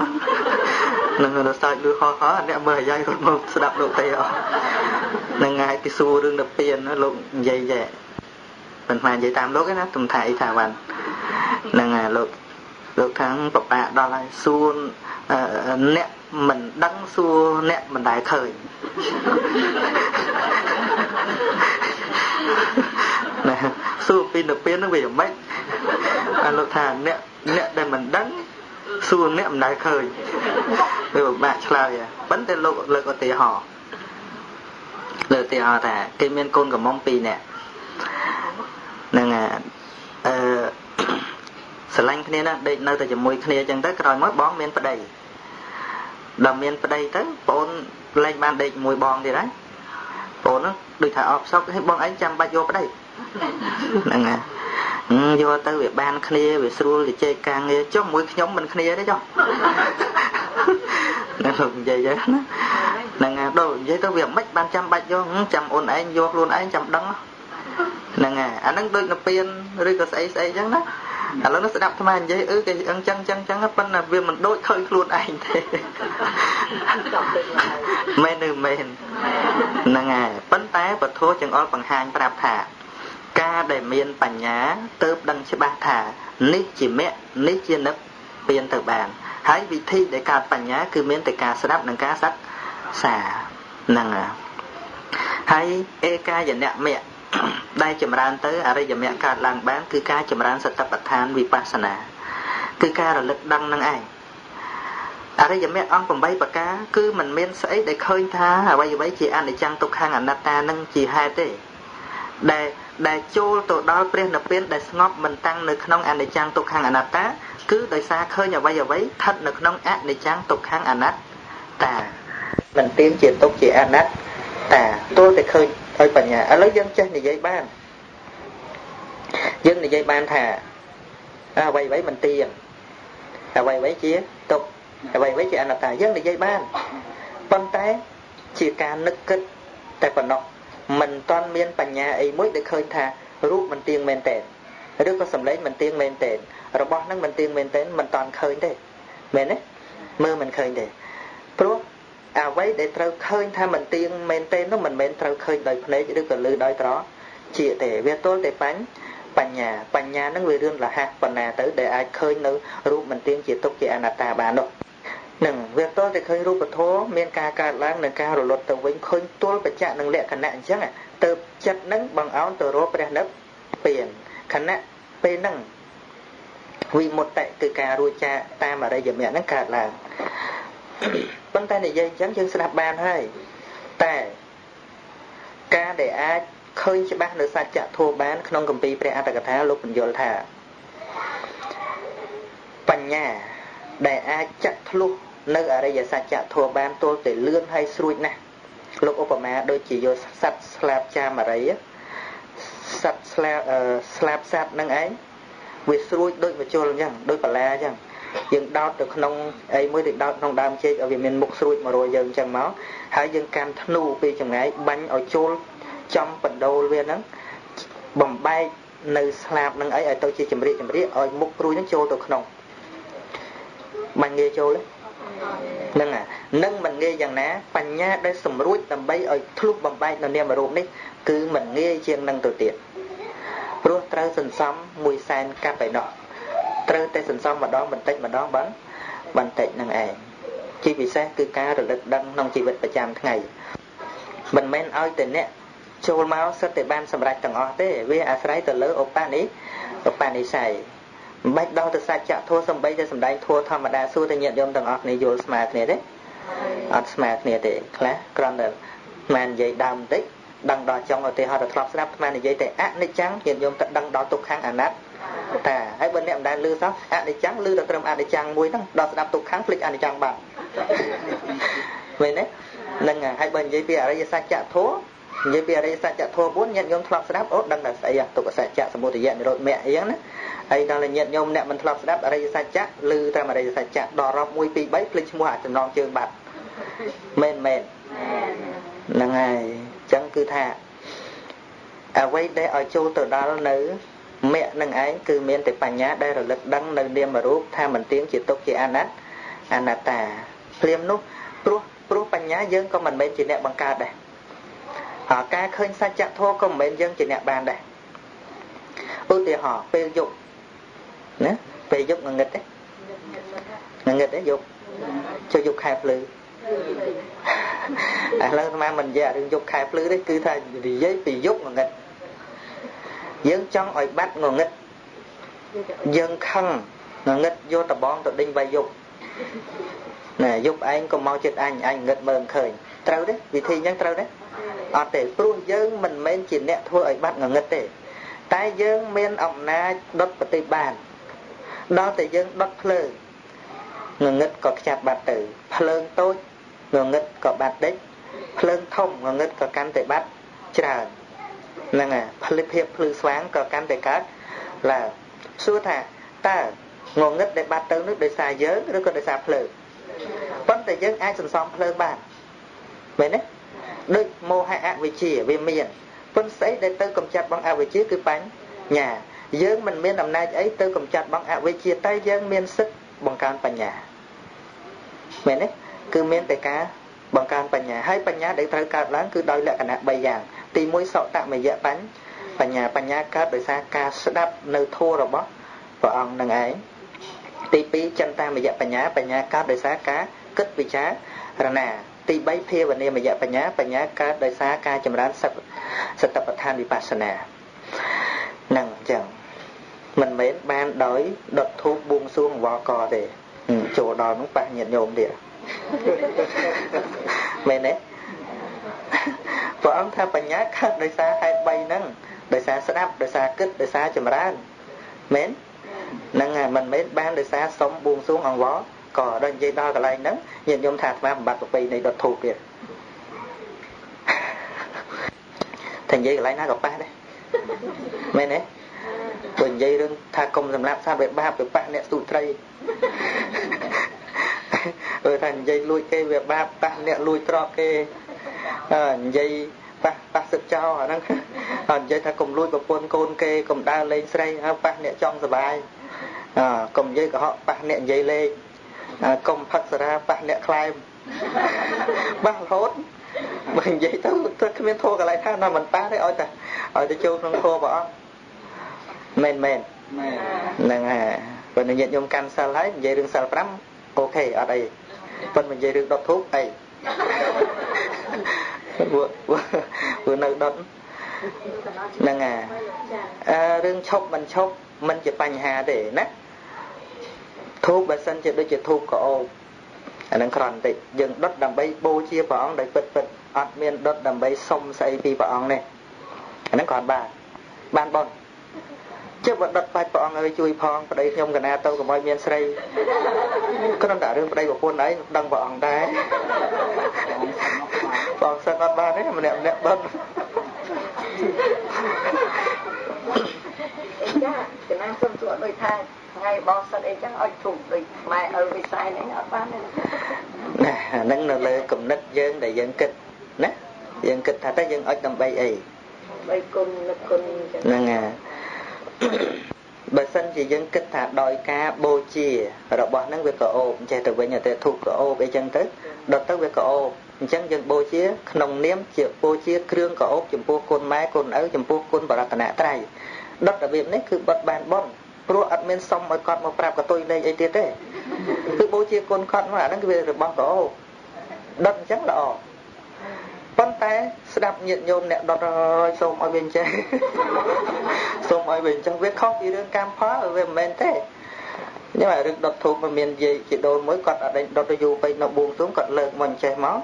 នឹងលោកសើចលឺហោះហោះអ្នកមើលអាយ៉ៃរត់មកស្ដាប់លោកទេអស់នឹងហើយគេសួររឿងទៅពៀនលោកនិយាយចេះមិនមែននិយាយតាមលោកទេណាទំថាអីថាបានហ្នឹងហើយលោកលោកខាងបបាក់ដល់ហើយសួរអ្នក មិនដឹងសួរអ្នកមិនដែលឃើញណាសួរពីនិព្វាននឹងវាយ៉ាងម៉េចអាលោកថាអ្នកអ្នកដែលមិនដឹងសួរអ្នកមិនដែលឃើញវាពិបាកឆ្លើយប៉ុន្តែលោកលើកឧទាហរណ៍លើកឧទាហរណ៍ថាគេមានកូនកំមុំ2នាក់នឹងអឺស្រឡាញ់គ្នាណាដេកនៅតែជាមួយគ្នាអញ្ចឹងទៅក្រោយមកបងមានប្តី ដល់មានប្តីទៅបងលែងបានដេកជាមួយបងទៀតហើយបងហ្នឹងដូចថាអបសក់ឲ្យបងឯងចាំបាច់យកប្តីហ្នឹងហើយយកទៅវាបានគ្នាវាស្រួលទៅជែកការងារចុះមួយខ្ញុំមិនគ្នាទេចុះហ្នឹងលោកនិយាយចឹងណាហ្នឹងហើយដូចនិយាយទៅវាមិនបានចាំបាច់យកចាំអូនឯងយកខ្លួនឯងចាំដឹង ហ្នឹងហើយអាហ្នឹងដូចនៅពៀនឬក៏ស្អីស្អីចឹងណាឥឡូវនេះស្ដាប់ថ្មនិយាយអឺគេអឹងចឹងចឹងចឹងប៉ុន្តែវាមិនដូចឃើញខ្លួនឯងទេមែនឬមែនហ្នឹងហើយប៉ុន្តែពធចង្អុលបង្ហាញប្រាប់ថា ការដែលមានបញ្ញាទៅដឹងច្បាស់ថានេះជាមគ្គនេះជានិព្វានទៅបាន ហើយវិធីដែលកើតបញ្ញា គឺមានតែការស្ដាប់និងការសិក្សាហ្នឹងហើយឯកាយនៈមគ្គ ដែលចម្រើនទៅអរិយមគ្គកើតឡើងបានគឺការចម្រើនសតិប្បដ្ឋានវិបស្សនាគឺការរលឹកដឹងនឹងឯងអរិយមគ្គអង្គ8ប្រការគឺมันមានស្អីដែលឃើញថាអ្វីអ្វីជាអនិច្ចំទុក្ខំអនត្តានឹងជាហេតុទេដែលដែលចូលទៅដល់ព្រះនិព្វានដែលស្ងប់មិនតាំងនៅក្នុងអនិច្ចំទុក្ខំអនត្តា គឺដោយសារឃើញអ្វីអ្វីស្ថិតនៅក្នុងអនិច្ចំទុក្ខំអនត្តាមិនទៀងជាទុក្ខជាអនត្តាទោះតែឃើញ ឲ្យបញ្ញាឥឡូវយើងចេះនិយាយបានយើងនិយាយបានថាអ្វីអ្វីមិនទៀងអ្វីអ្វីជាទុកអ្វីអ្វីជាអនត្តាយើងនិយាយបានប៉ុន្តែជាការនឹកគិតតែប៉ុណ្ណោះមិនតន់មានបញ្ញាអីមួយដែលឃើញថារូបមិនទៀងមែនតើឬក៏សម្លេងមិនទៀងមែនតើរបស់ហ្នឹងមិនទៀងមែនតើមិនតន់ឃើញទេមែនទេមើលមិនឃើញទេព្រោះ អ្វីដែលត្រូវឃើញថាមិនទៀងមែនទេនោះមិនមែនត្រូវឃើញដោយភ្នែកឬក៏លឺដោយត្រជាទេវាទល់តែបាញ់បញ្ញាបញ្ញានឹងវារឿនលះបណ្ណាទៅដែលអាចឃើញនៅរូបមិនទៀងជាទុកជាអនត្តាបាននោះនឹងវាទល់តែឃើញរូបធម៌មានការកើតឡើងនិងការរលត់ទៅវិញឃើញទល់បច្ចៈនឹងលក្ខណៈអញ្ចឹងទៅចិត្តនឹងបង្អោនទៅរកព្រះនិព្វានខណៈពេលហ្នឹងវិមុតតិគឺការរួចចាកតាមអរិយមគ្គហ្នឹងកើតឡើង ប៉ុន្តែនិយាយអញ្ចឹងយើងស្ដាប់បានហើយតែការដែលអាចឃើញច្បាស់នៅសច្ចធម៌បាន ក្នុងគម្ពីរព្រះអត្តកថាលោកបញ្យល់ថាបញ្ញាដែលអាចចាក់ធ្លុះនៅអរិយសច្ចធម៌បានទល់តែលឿនហើយស្រួចណាស់លោកឧបមាដូចជាយកសត្វស្លាបចាមរីសត្វស្លាបស្លាបសត្វនឹងឯងវាស្រួចដូចមជុលអញ្ចឹងដូចបលាអញ្ចឹង យើងដោតទៅក្នុងអីមួយទៅដោតក្នុងដើមចេកឲ្យវាមានមុខស្រួចមករយយើងអញ្ចឹងមកហើយយើងកាន់ធ្នូពីចម្ងាយបាញ់ឲ្យចូលចំបណ្ដូលវាហ្នឹងបំបែកនៅស្លាបនឹងអីឲ្យទៅជាចម្រៀកចម្រៀកឲ្យមុខព្រួយហ្នឹងចូលទៅក្នុងបាញ់ងាយចូលហ្នឹងនឹងមិនងាយយ៉ាងណា បញ្ញាដែលសម្រួចដើម្បីឲ្យធ្លុះបំបែកនៅនាមរូបនេះគឺមិនងាយជាងនឹងទៅទៀតព្រោះត្រូវសន្សំមួយសែនកាប់ឯណោះ ត្រូវតែសន្សំម្ដងបន្តិចម្ដងបានបន្តិចនឹងឯងជាពិសេសគឺការរលឹកដឹងក្នុងជីវិតប្រចាំថ្ងៃមិនមែនឲ្យតែអ្នកចូលមកសិតតែបានសម្រេចទាំងអស់ទេវាអាស្រ័យទៅលើឧបនិឧបនិស្ស័យមិនបាច់ដល់ទៅសច្ចធម៌សំបីតែសំដែងធម៌ធម្មតាសួរតែញាតិញោមទាំងអស់គ្នាយល់ស្មើគ្នាទេអត់ស្មើគ្នាទេខ្លះគ្រាន់តែស្មាននិយាយដើមបន្តិចដឹងដល់ចុងឧទាហរណ៍ទៅធ្លាប់ស្ដាប់ស្មាននិយាយតែអនិច្ចំញាតិញោមទៅដឹងដល់ទុក្ខំអនត្តា ហើយបើអ្នកមិនដែលលឺសោះអនិច្ចំលឺតែត្រឹមអនិច្ចំមួយហ្នឹងដល់ស្ដាប់ទុក្ខំភ្លេចអនិច្ចំបាត់ឃើញទេនឹងហើយបើនិយាយពីអរិយសច្ចធម៌និយាយពីអរិយសច្ចធម៌4ញាតិញោមធ្លាប់ស្ដាប់អូដឹងតែស្អីទុក្ខសច្ចៈសមុទយៈនិរោធមគ្គអីចឹងណាហើយដល់ញាតិញោមអ្នកមិនធ្លាប់ស្ដាប់អរិយសច្ចៈឬតាមអរិយសច្ចៈដល់រាប់1 2 3ភ្លេចឈ្មោះអាចំណងជើងបាត់មែនមែនហ្នឹងហើយអញ្ចឹងគឺថាអ្វីដែលឲ្យចូលទៅដល់នៅ មគ្គនឹងឯងគឺមានតែបញ្ញាដែលរលឹកដឹងនៅនាមរូបថាមិនទៀងជាទុកជាអនត្តអនត្តាព្រាមនោះព្រោះព្រោះបញ្ញាយើងក៏មិនមែនជាអ្នកបង្កើតដែរហើយការឃើញសច្ចធម៌ក៏មិនមែនយើងជាអ្នកបានដែរឧទាហរណ៍ពេលយប់ណាពេលយប់ងងឹតទេងងឹតទេយប់ចូលយប់ខែភ្លឺឥឡូវស្មានមិននិយាយរឿងយប់ខែភ្លឺទេគឺថានិយាយពីយប់ងងឹត យើងចង់ឲ្យបាត់ងងឹតយើងខឹងងងឹតយកដបងទៅដេញវាយយប់ណែយប់ឯងក៏មកចិត្តអញអញងឹតមើលឃើញត្រូវទេវិធីអញ្ចឹងត្រូវទេអត់ទេព្រោះយើងមិនមែនជាអ្នកធ្វើឲ្យបាត់ងងឹតទេតែយើងមានអំណាចដុតប្រតិបានដល់តែយើងដុតភ្លើងងងឹតក៏ខ្ចាត់បាត់ទៅភ្លើងតូចងងឹតក៏បាត់តិចភ្លើងធំងងឹតក៏កាន់តែបាត់ច្រើន ហ្នឹងហើយផលិតភាពភ្លឺស្វាងក៏កាន់តែកើតឡើងសួរថាតើងងឹតដែលបាត់ទៅនោះដោយសារយើងឬក៏ដោយសារភ្លើងប៉ុន្តែយើងអាចសន្សំភ្លើងបានមែនទេដូចមោហៈអវិជ្ជាវាមានប៉ុន្តែស្អីដែលទៅកំចាត់បងអវិជ្ជាគឺបញ្ញាយើងមិនមានអំណាចអីទៅកំចាត់បងអវិជ្ជាតែយើងមានសិទ្ធិបង្កើនបញ្ញាមែនទេគឺមានតែការបង្កើនបញ្ញាហើយបញ្ញាដែលត្រូវកើតឡើងគឺដោយលក្ខណៈ3យ៉ាង ទី1សតមយៈបញ្ញបញ្ញាបញ្ញាកើតដោយសារការស្ដាប់នៅធម៌របស់ព្រះអង្គនឹងឯងទី2ចន្តាមយៈបញ្ញាបញ្ញាកើតដោយសារការគិតវិចារណាទី3ភាវនាមយៈបញ្ញាបញ្ញាកើតដោយសារការចម្រើនសតិប្បដ្ឋានវិបស្សនានឹងអញ្ចឹងមិនមែនបានដោយដុតធូបបួងសួងវកទេចូលដល់នោះប៉ះញាតញោមទៀតមែនទេ ព្រះអង្គថាបញ្ញាកើតដោយសារហេតុ3ហ្នឹងដោយសារស្ដាប់ដោយសារគិតដោយសារចម្រើនមែនហ្នឹងហើយមិនមែនបានដោយសារសុំបួងសួងអង្វរក៏ដល់និយាយដល់កន្លែងហ្នឹងញាតិញោមថាអាត្មាបំបត្តិប្រពៃនៃដុតធូបទៀតតែនិយាយកន្លែងណាក៏ប៉ះដែរមែនទេព្រោះនិយាយរឿងថាកុំសម្រាប់សត្វវាបាបវាប៉ះអ្នកទូត្រីព្រោះថានិយាយលួចគេវាបាបប៉ះអ្នកលួចទ្រព្យគេ និយាយប៉ះប៉ះទឹកចោអាហ្នឹងហើយនិយាយថាកុំលួចប្រពន្ធកូនគេកុំដើរលេងស្រីហើយប៉ះអ្នកចង់សុបាយអើកុំនិយាយកុហកប៉ះអ្នកនិយាយលេងកុំផឹកសារាប៉ះអ្នកខ្លែមបាស់រហូតបើនិយាយទៅទៅគ្មានធោះកន្លែងថាណាមិនប៉ះទេឲ្យតែឲ្យទៅចូលក្នុងធោះព្រះអង្គមែនមែនហ្នឹងហើយបើនិយាយខ្ញុំកាន់សិលហើយនិយាយរឿងសិល5អូខេអត់អីប៉ុន្តែនិយាយរឿងដុតធូបអី ព្រោះនៅដុតហ្នឹងហើយអឺរឿងឈប់មិនឈប់មិនជាបញ្ហាទេណាធូបបើសិនជាដូចជាធូបកោអូបអានឹងក្រន់តិចយើងដុតដើម្បីបូជាព្រះអង្គដោយពិតពិតអត់មានដុតដើម្បីសុំស្អីពីព្រះអង្គនេះអានឹងគាត់បានបានបន់ជិះបដិតបាច់ព្រះអង្គឲ្យជួយផងប្តីខ្ញុំកណាទៅកុំឲ្យមានស្រីគ្រាន់តែរឿងប្តីប្រពន្ធឯងដឹងព្រះអង្គដែរ បងសឹកអត់បានទេម្នាក់ម្នាក់បិទចាកណាសុំសួរដូចថាថ្ងៃបោះសិតអីចឹងឲ្យធុំដូចម៉ែឪវិស័យនេះអត់បានទេណាអាហ្នឹងនៅលើគំនិតយើងដែលយើងគិតណាយើងគិតថាតើយើងអុចដើម្បីអីដើម្បីគុណនឹកគុណហ្នឹងហើយបើសិនជាយើងគិតថាដោយការបូជារបស់ហ្នឹងវាក៏អូបចេះទៅវិញទៅធូបក៏អូបអីចឹងទៅដុតទៅវាក៏អូប អញ្ចឹងយើងបូជាក្នុងនាមជាបូជាគ្រឿងក៏អូបចំពោះគុណម៉ែគុណឪចំពោះគុណបរតនត្រ័យដុតរបៀបនេះគឺបត់បានបន់ព្រោះអត់មានសុំឲ្យគាត់មកប្រាប់កតុយលេខអីទៀតទេគឺបូជាគុណគាត់មកអាហ្នឹងគឺវារបស់ក៏អូបដុតអញ្ចឹងល្អប៉ុន្តែស្ដាប់ញាតិញោមអ្នកដុតហើយសូមឲ្យវាអញ្ចឹងសូមឲ្យវាអញ្ចឹងវាខុសពីរឿងកម្មផលវាមិនមែនទេញ៉ឹងរឿងដុតធូបមិនមាននិយាយជាដូនមួយគាត់អត់ដេញដុតទៅយូរពេកនៅបួងសួងគាត់លើកមកអញ្ចេះមក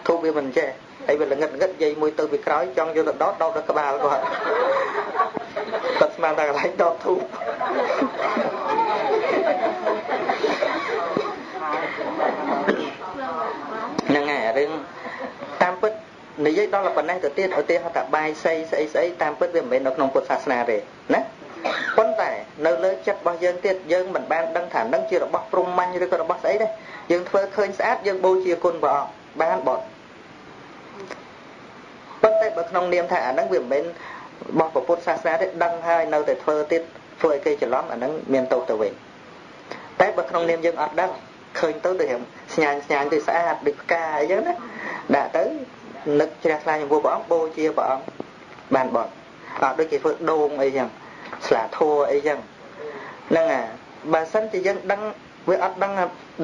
អាធូបវាមិនអញ្ចេះហើយវាល្ងឹតល្ងឹតនិយាយមួយទៅពីក្រោយចង់យកទៅដុតដុតដល់ក្បាលគាត់គាត់ស្មានតែកន្លែងដុតធូបហ្នឹងហើយរឿងតាមពិតនិយាយដល់ប៉ុណ្ណេះទៅទៀតឧទាហរណ៍ថាបាយសីស្អីស្អីតាមពិតវាមិនមែននៅក្នុងពុទ្ធសាសនាទេណាប៉ុន្តែនៅលើចិត្តរបស់យើងទៀតយើងមិនបានដឹងថានឹងជារបស់ព្រំមាញ់ឬក៏របស់ស្អីទេយើងធ្វើឃើញស្អាតយើងបូជាគុណព្រះអង្គ បានបត់ប៉ុន្តែបើក្នុងនាមថាអាហ្នឹងវាមិនមែនរបស់ពុទ្ធសាសនាទេដឹងហើយនៅតែធ្វើទៀតធ្វើឲ្យគេច្រឡំអាហ្នឹងមានទោសទៅវិញតែបើក្នុងនាមយើងអត់ដឹងឃើញទៅដូចស្ញាញស្ញាញទៅស្អាតដូចផ្កាអីចឹងណាដាក់ទៅនឹកជ្រះថ្លាចំពោះព្រះអង្គបូជាព្រះអង្គបានបត់អត់ដូចគេធ្វើដូងអីចឹងស្លាធัวអីចឹងហ្នឹងអាបើសិនជាយើងដឹង វាអត់ដឹង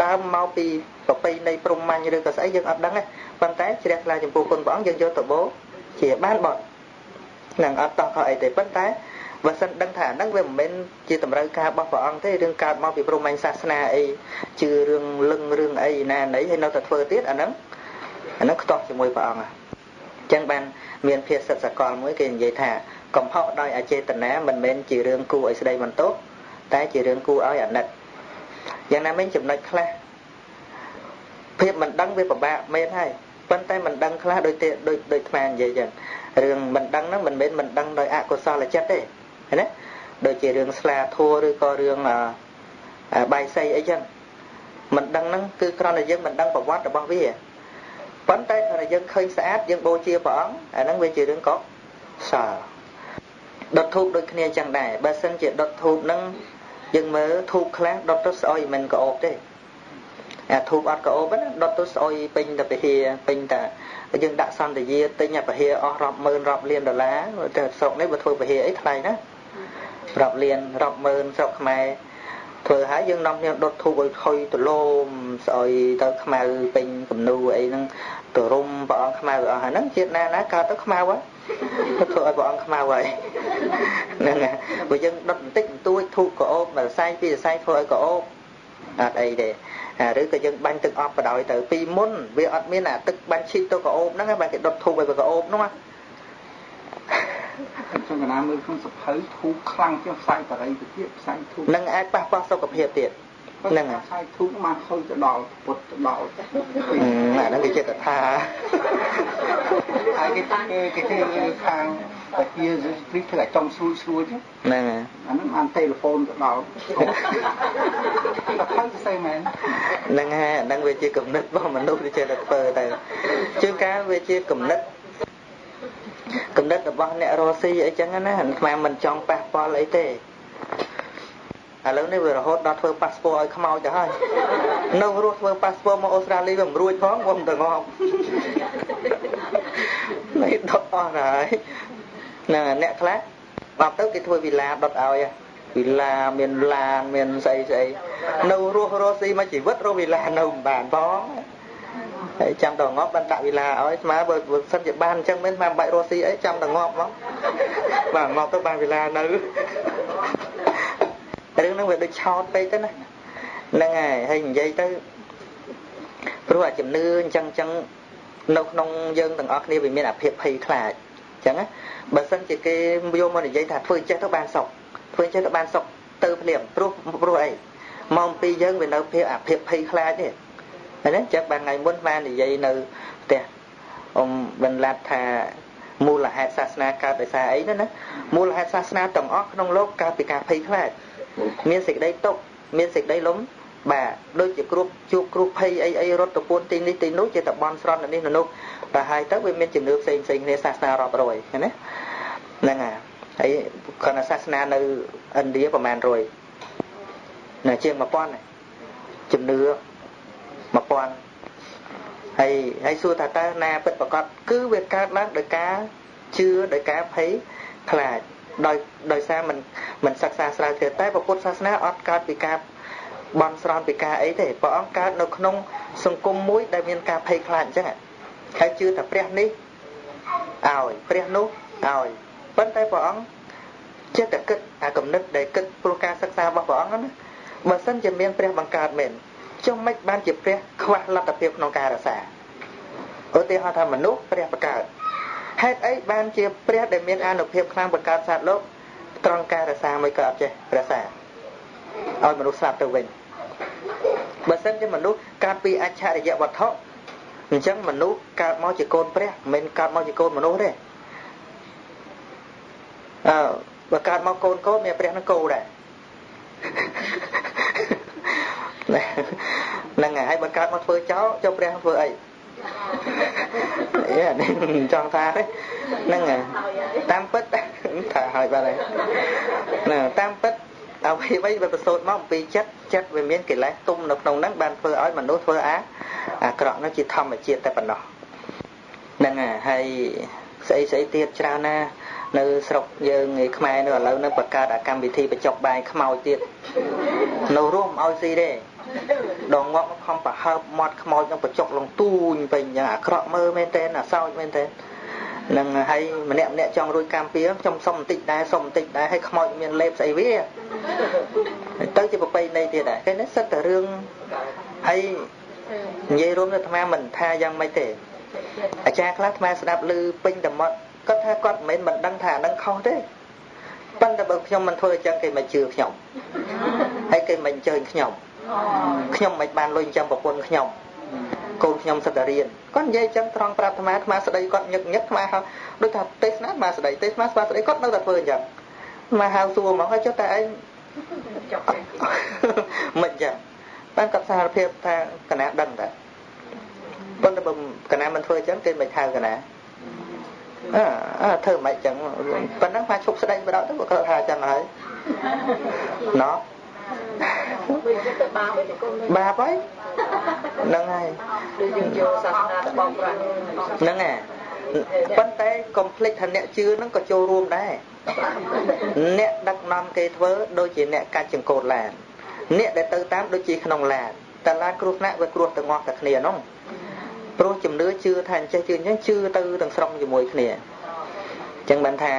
ដើមមកពីប្រពៃណីព្រំមាញ់ឬក៏ស្អីយើងអត់ដឹងទេប៉ុន្តែជ្រះថ្លាចំពោះគុណព្រះអង្គយើងយកទៅបូជាបានបត់នឹងអត់តោះខុសអីទេប៉ុន្តែបើសិនដឹងថាហ្នឹងវាមិនមែនជាតម្រូវការរបស់ព្រះអង្គទេរឿងកើតមកពីព្រហ្មញ្ញសាសនាអីជឿរឿងលឹងរឿងអីណាណីហើយនៅតែធ្វើទៀតអាហ្នឹងអាហ្នឹងខ្ទាស់ជាមួយព្រះអង្គអញ្ចឹងបានមានភាសិតសកលមួយគេនិយាយថាកំហុសដោយអចេតនាមិនមែនជារឿងគួរឲ្យស្ដីបន្ទោសតែជារឿងគួរឲ្យអាណិត យ៉ាងណាមិញចំណុចខ្លះភាពមិនដឹងវាពិបាកមែនហើយប៉ុន្តែមិនដឹងខ្លះដូចទេដូចដូចថ្មនិយាយចឹងរឿងមិនដឹងហ្នឹងមិនមែនមិនដឹងដោយអកុសលចិត្តទេណាដូចជារឿងស្លាធัวឬក៏រឿងបាយសីអីចឹងមិនដឹងហ្នឹងគឺគ្រាន់តែយើងមិនដឹងប្រវត្តិរបស់វាប៉ុន្តែគ្រាន់តែយើងឃើញស្អាតយើងបូជាព្រះអង្គអាហ្នឹងវាជារឿងកុសលដុតធូបដូចគ្នាចឹងដែរបើសិនជាដុតធូបហ្នឹង យើងមើលធូបខ្លះដុតទៅស្អុយមិនក្អូបទេអាធូបអត់ក្អូបណាដុតទៅស្អុយពេញតែពហិពេញតែយើងដាក់សន្តាយាទិញអាពហិអស់រាប់ម៉ឺនរាប់លានដុល្លារតែស្រុកនេះបើធ្វើពហិអីថ្លៃណារាប់លានរាប់ម៉ឺនស្រុកខ្មែរធ្វើហើយយើងនាំគ្នាដុតធូបឲ្យខុយទលោមស្អុយទៅខ្មៅពេញគំនូអីហ្នឹងទៅរុំព្រះអង្គខ្មៅអស់ហ្នឹងជាតិណាណាកើតទៅខ្មៅហើយ ធ្វើឲ្យព្រះអង្គខ្មៅហើយហ្នឹងហើយបើយើងដុតបន្តិចបន្តួចធូបក្អូបមួយសែងពីរសែងធ្វើឲ្យក្អូបអត់អីទេឬក៏យើងបាញ់ទឹកអប់បដ ாய் ទៅពីមុនវាអត់មានអាទឹកបាញ់ឈីតទៅក្អូបហ្នឹងបែរគេដុតធូបឲ្យវាក្អូបហ្នឹងខ្ញុំកណាមើលក្នុងសភៅធូបខ្លាំងជាងផ្សាយបរិយទៅទៀតផ្សាយធូបនឹងអាចប៉ះពាល់សុខភាពទៀត ហ្នឹងហើយផ្សាយធូបមកខុសទៅដល់ពុទ្ធទៅដល់អាហ្នឹងគេចិត្តថាហើយគេគេគេគេខាងតែជាព្រីធ្វើឲ្យចំស្រួលស្រួលចឹងហ្នឹងហើយអាហ្នឹងបានទូរស័ព្ទទៅដល់តែទៅស្អីមែនហ្នឹងហើយអាហ្នឹងវាជាគំនិតរបស់មនុស្សវាចេះតែធ្វើទៅជួនកាលវាជាគំនិតគំនិតរបស់អ្នករស់ស៊ីអីចឹងណាអាខ្មាមិនចង់ប៉ះពាល់អីទេ ឥឡូវនេះវារហូតដល់ធ្វើប៉ាសពតឲ្យខ្មោចទៅហើយនៅរស់ធ្វើប៉ាសពតមកអូស្ត្រាលីវាមិនរួចផងវាមិនទៅងាប់នេះដុតអស់ហើយហ្នឹងអ្នកខ្លះបាប់ទៅគេធ្វើវិឡាដុតឲ្យវិឡាមានឡានមានស្អីស្អីនៅរស់រស់ស៊ីមកជីវិតរស់វិឡានៅមិនបានផងហើយចាំដល់ងាប់បានដាក់វិឡាឲ្យស្មើបើសិនជាបានអញ្ចឹងមិនបានបាច់រស់ស៊ីអីចាំដល់ងាប់មកបាទងាប់ទៅបានវិឡានៅ រឿងហ្នឹងវាដូចឆោតពេកទៅណាហ្នឹងហើយហើយនិយាយទៅព្រោះអាជំនឿអញ្ចឹងអញ្ចឹងនៅក្នុងយើងទាំងអស់គ្នាវាមានអាភិបភ័យខ្លាចអញ្ចឹងណាបើសិនជាគេយកមកនិយាយថាធ្វើចេះទៅបានសុខធ្វើចេះទៅបានសុខទៅភ្លាមព្រោះព្រោះអីមកពីយើងវានៅភាពអាភិបភ័យខ្លាចទេហើយណាចឹងបានថ្ងៃមុនបាននិយាយនៅផ្ទះអ៊ំបន្លាត់ថាមូលហេតុសាសនាកើតដោយសារអីណាមូលហេតុសាសនាទាំងអស់ក្នុងលោកកើតពីការភ័យខ្លាច មានសេចក្តីទុកមានសេចក្តីលំបាទដូចជាគ្រប់ជួបគ្រោះភ័យអីអីរត់ទៅពួនទីនេះទីនោះជាតបន់ស្រន់នេះនោះតែហើយទៅវាមានជំនឿផ្សេងផ្សេងគ្នាសាសនារាប់រយឃើញទេហ្នឹងហើយហើយគាត់សាសនានៅឥណ្ឌាប្រហែលរយណាជាង1000ជំនឿ1000ហើយហើយសួរថាតើណាពិតប្រកបគឺវាកើតឡើងដោយការជឿដោយការភ័យខ្លាច ដោយដោយសារមិនមិនសិក្សាស្រាវជ្រាវតែពុទ្ធសាសនាអត់កើតពីការបន់ស្រន់ពីការអីទេព្រះអង្គកើតនៅក្នុង សង្គមមួយដែលមានការភ័យខ្លាចអញ្ចឹងហើយជឿថាព្រះនេះឲ្យព្រះនោះឲ្យប៉ុន្តែព្រះអង្គចិត្តតែគិតអាគំនិតដែលគិតព្រោះការសិក្សារបស់ព្រះអង្គណាបើសិនជាមានព្រះបង្កើតមែនចុះមិនបានជាព្រះខ្វះលទ្ធភាពក្នុងការរក្សាឧទាហរណ៍ថាមនុស្សព្រះបង្កើត ហេតុអីបានជាព្រះដែលមានអនុភាពខ្លាំងបង្កើតសត្វលោកត្រង់ការរសាមួយក៏អត់ចេះរសាឲ្យមនុស្សស្លាប់ទៅវិញបើសិនជាមនុស្សកើតពីអច្ឆរិយវត្ថុអញ្ចឹងមនុស្សកើតមកជាកូនព្រះមិនមែនកើតមកជាកូនមនុស្សទេអើបើកើតមកកូនកូនមានព្រះនឹងគោដែរហ្នឹងហើយបើកើតមកធ្វើចោលចុះព្រះធ្វើអី អីអានេះចង់ថាទេហ្នឹងតាមពិតថាហើយបាទហ្នឹងតាមពិតអ្វីអ្វីវាប្រសូតមកអំពីចិត្តចិត្តវាមានកិលេសទុំនៅក្នុងហ្នឹងបានធ្វើឲ្យមនុស្សធ្វើអាអាក្រក់នោះជាធម្មជាតិតែប៉ុណ្ណោះហ្នឹងហើយស្អីស្អីទៀតច្រើនណាស់នៅស្រុកយើងឯខ្មែរនៅឥឡូវនឹងបង្កើតអាកម្មវិធីបញ្ចុកបាយខ្មោចទៀតនៅរួមឲ្យស៊ីទេ ដងងក់ខំប្រហើបមាត់ខ្មោចនឹងបញ្ចុកលងទូញពេញយ៉ាងអាក្រក់មើលមែនតើអាសោចមែនតើនឹងហើយម្នាក់ម្នាក់ចង់រួចកម្មពីខ្ញុំសុំបន្តិចដែរសុំបន្តិចដែរឲ្យខ្មោចមានលេបស្អីវាទៅជាប្រពៃណីទៀតដែរគេនេះសិតតែរឿងហើយនិយាយរួមទៅអាត្មាមិនថាយ៉ាងម៉េចទេអាចារ្យខ្លះអាត្មាស្ដាប់ឮពេញតែមាត់គាត់ថាគាត់មិនមែនមិនដឹងថាអានឹងខុសទេប៉ុន្តែបើខ្ញុំមិនធ្វើអញ្ចឹងគេមិនជឿខ្ញុំហើយគេមិនអញ្ជើញខ្ញុំ ខ្ញុំមិនបានលុយចាំប្រពន្ធខ្ញុំកូនខ្ញុំសិតតែរៀនគាត់និយាយអញ្ចឹងត្រង់ប្រាប់អាត្មាអាត្មាស្ដីគាត់ញឹកញឹកអាត្មាហៅដូចថាទេសនាអាត្មាស្ដីទេសនាស្វាស្ដីគាត់នៅតែធ្វើអញ្ចឹងអាត្មាហៅសួរមកហើយចុះតែឯងមិនអញ្ចឹងបានគាត់សារភាពថាកណាដឹងតែប៉ុន្តែបើកណាមិនធ្វើអញ្ចឹងគេមិនហៅកណាអើអើធ្វើមិនអញ្ចឹងប៉ុណ្ណឹងថាឈប់ស្ដីបដទៅគាត់ថាអញ្ចឹងហើយណោះ បាបហើយហ្នឹងហើយដូចយើងយកសាសនារបស់ប្រាក់ហ្នឹងហើយប៉ុន្តែកុំភ្លេចថាអ្នកជឿហ្នឹងក៏ចូលរួមដែរអ្នកដឹកនាំគេធ្វើដូចជាអ្នកកាច់ចង្កូតឡានអ្នកដែលទៅតាមដូចជាក្នុងឡានតែឡានគ្រោះថ្នាក់វាគ្រោះទាំងអស់តែគ្នាហ្នឹងព្រោះជំនឿជឿថាអញ្ចេះជឿអញ្ចឹងជឿទៅទាំងស្រុងជាមួយគ្នាអញ្ចឹងបានថា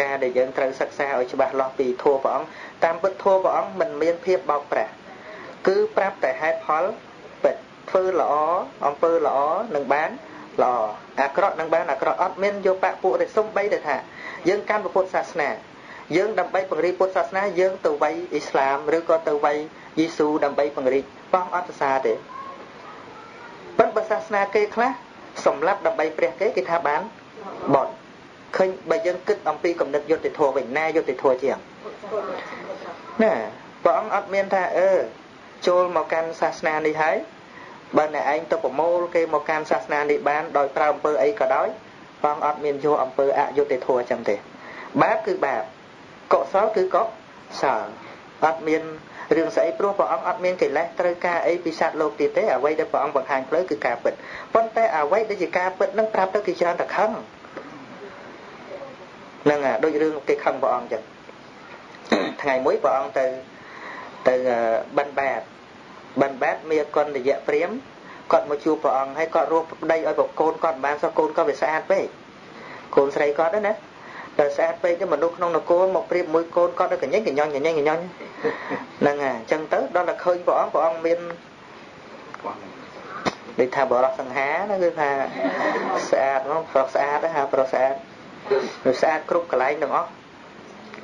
ការដែលយើងត្រូវសិក្សាឲ្យច្បាស់លាស់ពីធម៌ព្រះអង្គតាមពិតធម៌ព្រះអង្គមិនមានភាពបោកប្រាស់គឺប្រាប់តែហេតុផលពិតធ្វើល្អអំពើល្អនឹងបានល្អអាក្រក់នឹងបានអាក្រក់អត់មានយកបាក់ពួកទេសំបីតែថាយើងកាន់ពុទ្ធសាសនាយើងដើម្បីពង្រីកពុទ្ធសាសនាយើងទៅវ័យអ៊ីស្លាមឬក៏ទៅវ័យយេស៊ូដើម្បីពង្រីកបងអត់សរសើរទេប៉ុន្តែសាសនាគេខ្លះសម្រាប់ដើម្បីព្រះគេគេថាបានបត់ ឃើញបើយើងគិតអំពីគំនិតយុត្តិធម៌វិញណាយុត្តិធម៌ជាងណាព្រះអង្គអត់មានថាអឺចូលមកកាន់សាសនានេះហើយបើអ្នកឯងទៅប្រមូលគេមកកាន់សាសនានេះបានដោយប្រើអំពើអីក៏ដោយព្រះអង្គអត់មានយកអំពើអយុត្តិធម៌ចឹងទេបាបគឺបាបកុសលគឺកុសលអត់មានរឿងស្អីព្រោះព្រះអង្គអត់មានកិលេសត្រូវការអីពីសត្វលោកទៀតទេអ្វីដែលព្រះអង្គបង្ហាញផ្លូវគឺការពិតប៉ុន្តែអ្វីដែលជាការពិតនឹងប្រាប់ទៅគេច្រើនតែខឹង នឹងដូចរឿងគេខឹងព្រះអង្គចឹងថ្ងៃមួយព្រះអង្គទៅទៅបិណ្ឌបាតបិណ្ឌបាតមានកុនរយៈព្រាមគាត់មកជួបព្រះអង្គហើយគាត់រស់ប្តីឲ្យប្រកូនគាត់មិនបានសោះកូនគាត់វាស្អាតពេកកូនស្រីគាត់ណាតែស្អាតពេកទៅមនុស្សក្នុងនគរមកព្រៀបមួយកូនគាត់ទៅកញ្ញិញកញ្ញញកញ្ញញកញ្ញញហ្នឹងហើយអញ្ចឹងទៅដល់តែឃើញព្រះអង្គព្រះអង្គមានដូចថាបរោះសង្ហាណាគឺថាស្អាតហ្មងប្រុសស្អាតហ่าប្រុសស្អាត វាស្អាតគ្រប់កន្លែងទាំងអស់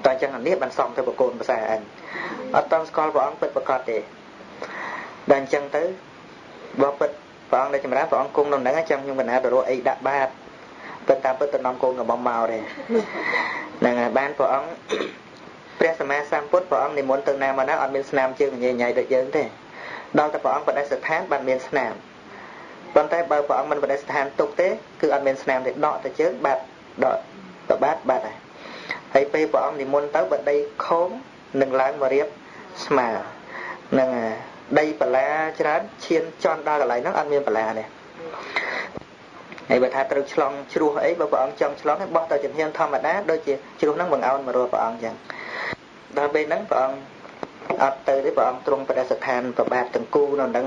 តើអញ្ចឹងអានេះបានសំទៅប្រកូនភាសាអញអត់តន់ស្គាល់ព្រះអង្គពិតប្រកបទេដល់អញ្ចឹងទៅបើពិតព្រះអង្គដែលចម្រើនព្រះអង្គគង់នៅនឹងអញ្ចឹងខ្ញុំកណាទៅរកអីដាក់បាតពិតតាមពិតទៅនាំកូនរបស់មកទេហ្នឹងហើយបានព្រះអង្គព្រះសម្មាសម្ពុទ្ធព្រះអង្គនិមន្តទៅណាមកណាអត់មានស្នាមជើងញ៉ៃញ៉ៃដូចយើងទេដល់តែព្រះអង្គបដិស្ថានបានមានស្នាមប៉ុន្តែបើព្រះអង្គមិនបដិស្ថានទុកទេគឺអត់មានស្នាមទេដកទៅជើងបាត់ ដកទៅបាត់បាត់ហើយហើយពេលព្រះអង្គនិមន្តទៅបដីខោមនឹងឡើងមករៀបស្មើនឹងដីបលាច្រើនឈានជន់ដល់កន្លែងហ្នឹងអត់មានបលាទេហើយបើថាត្រូវឆ្លងជ្រោះអីបើព្រះអង្គចង់ឆ្លងបោះទៅជំហានធម្មតាដូចជាជ្រោះហ្នឹងបង្អោនមករស់ព្រះអង្គចឹងដល់ពេលហ្នឹងព្រះអង្គអត់ទៅទេព្រះអង្គទ្រង់បដិស្ថានប្របាទទាំងគូនៅនឹង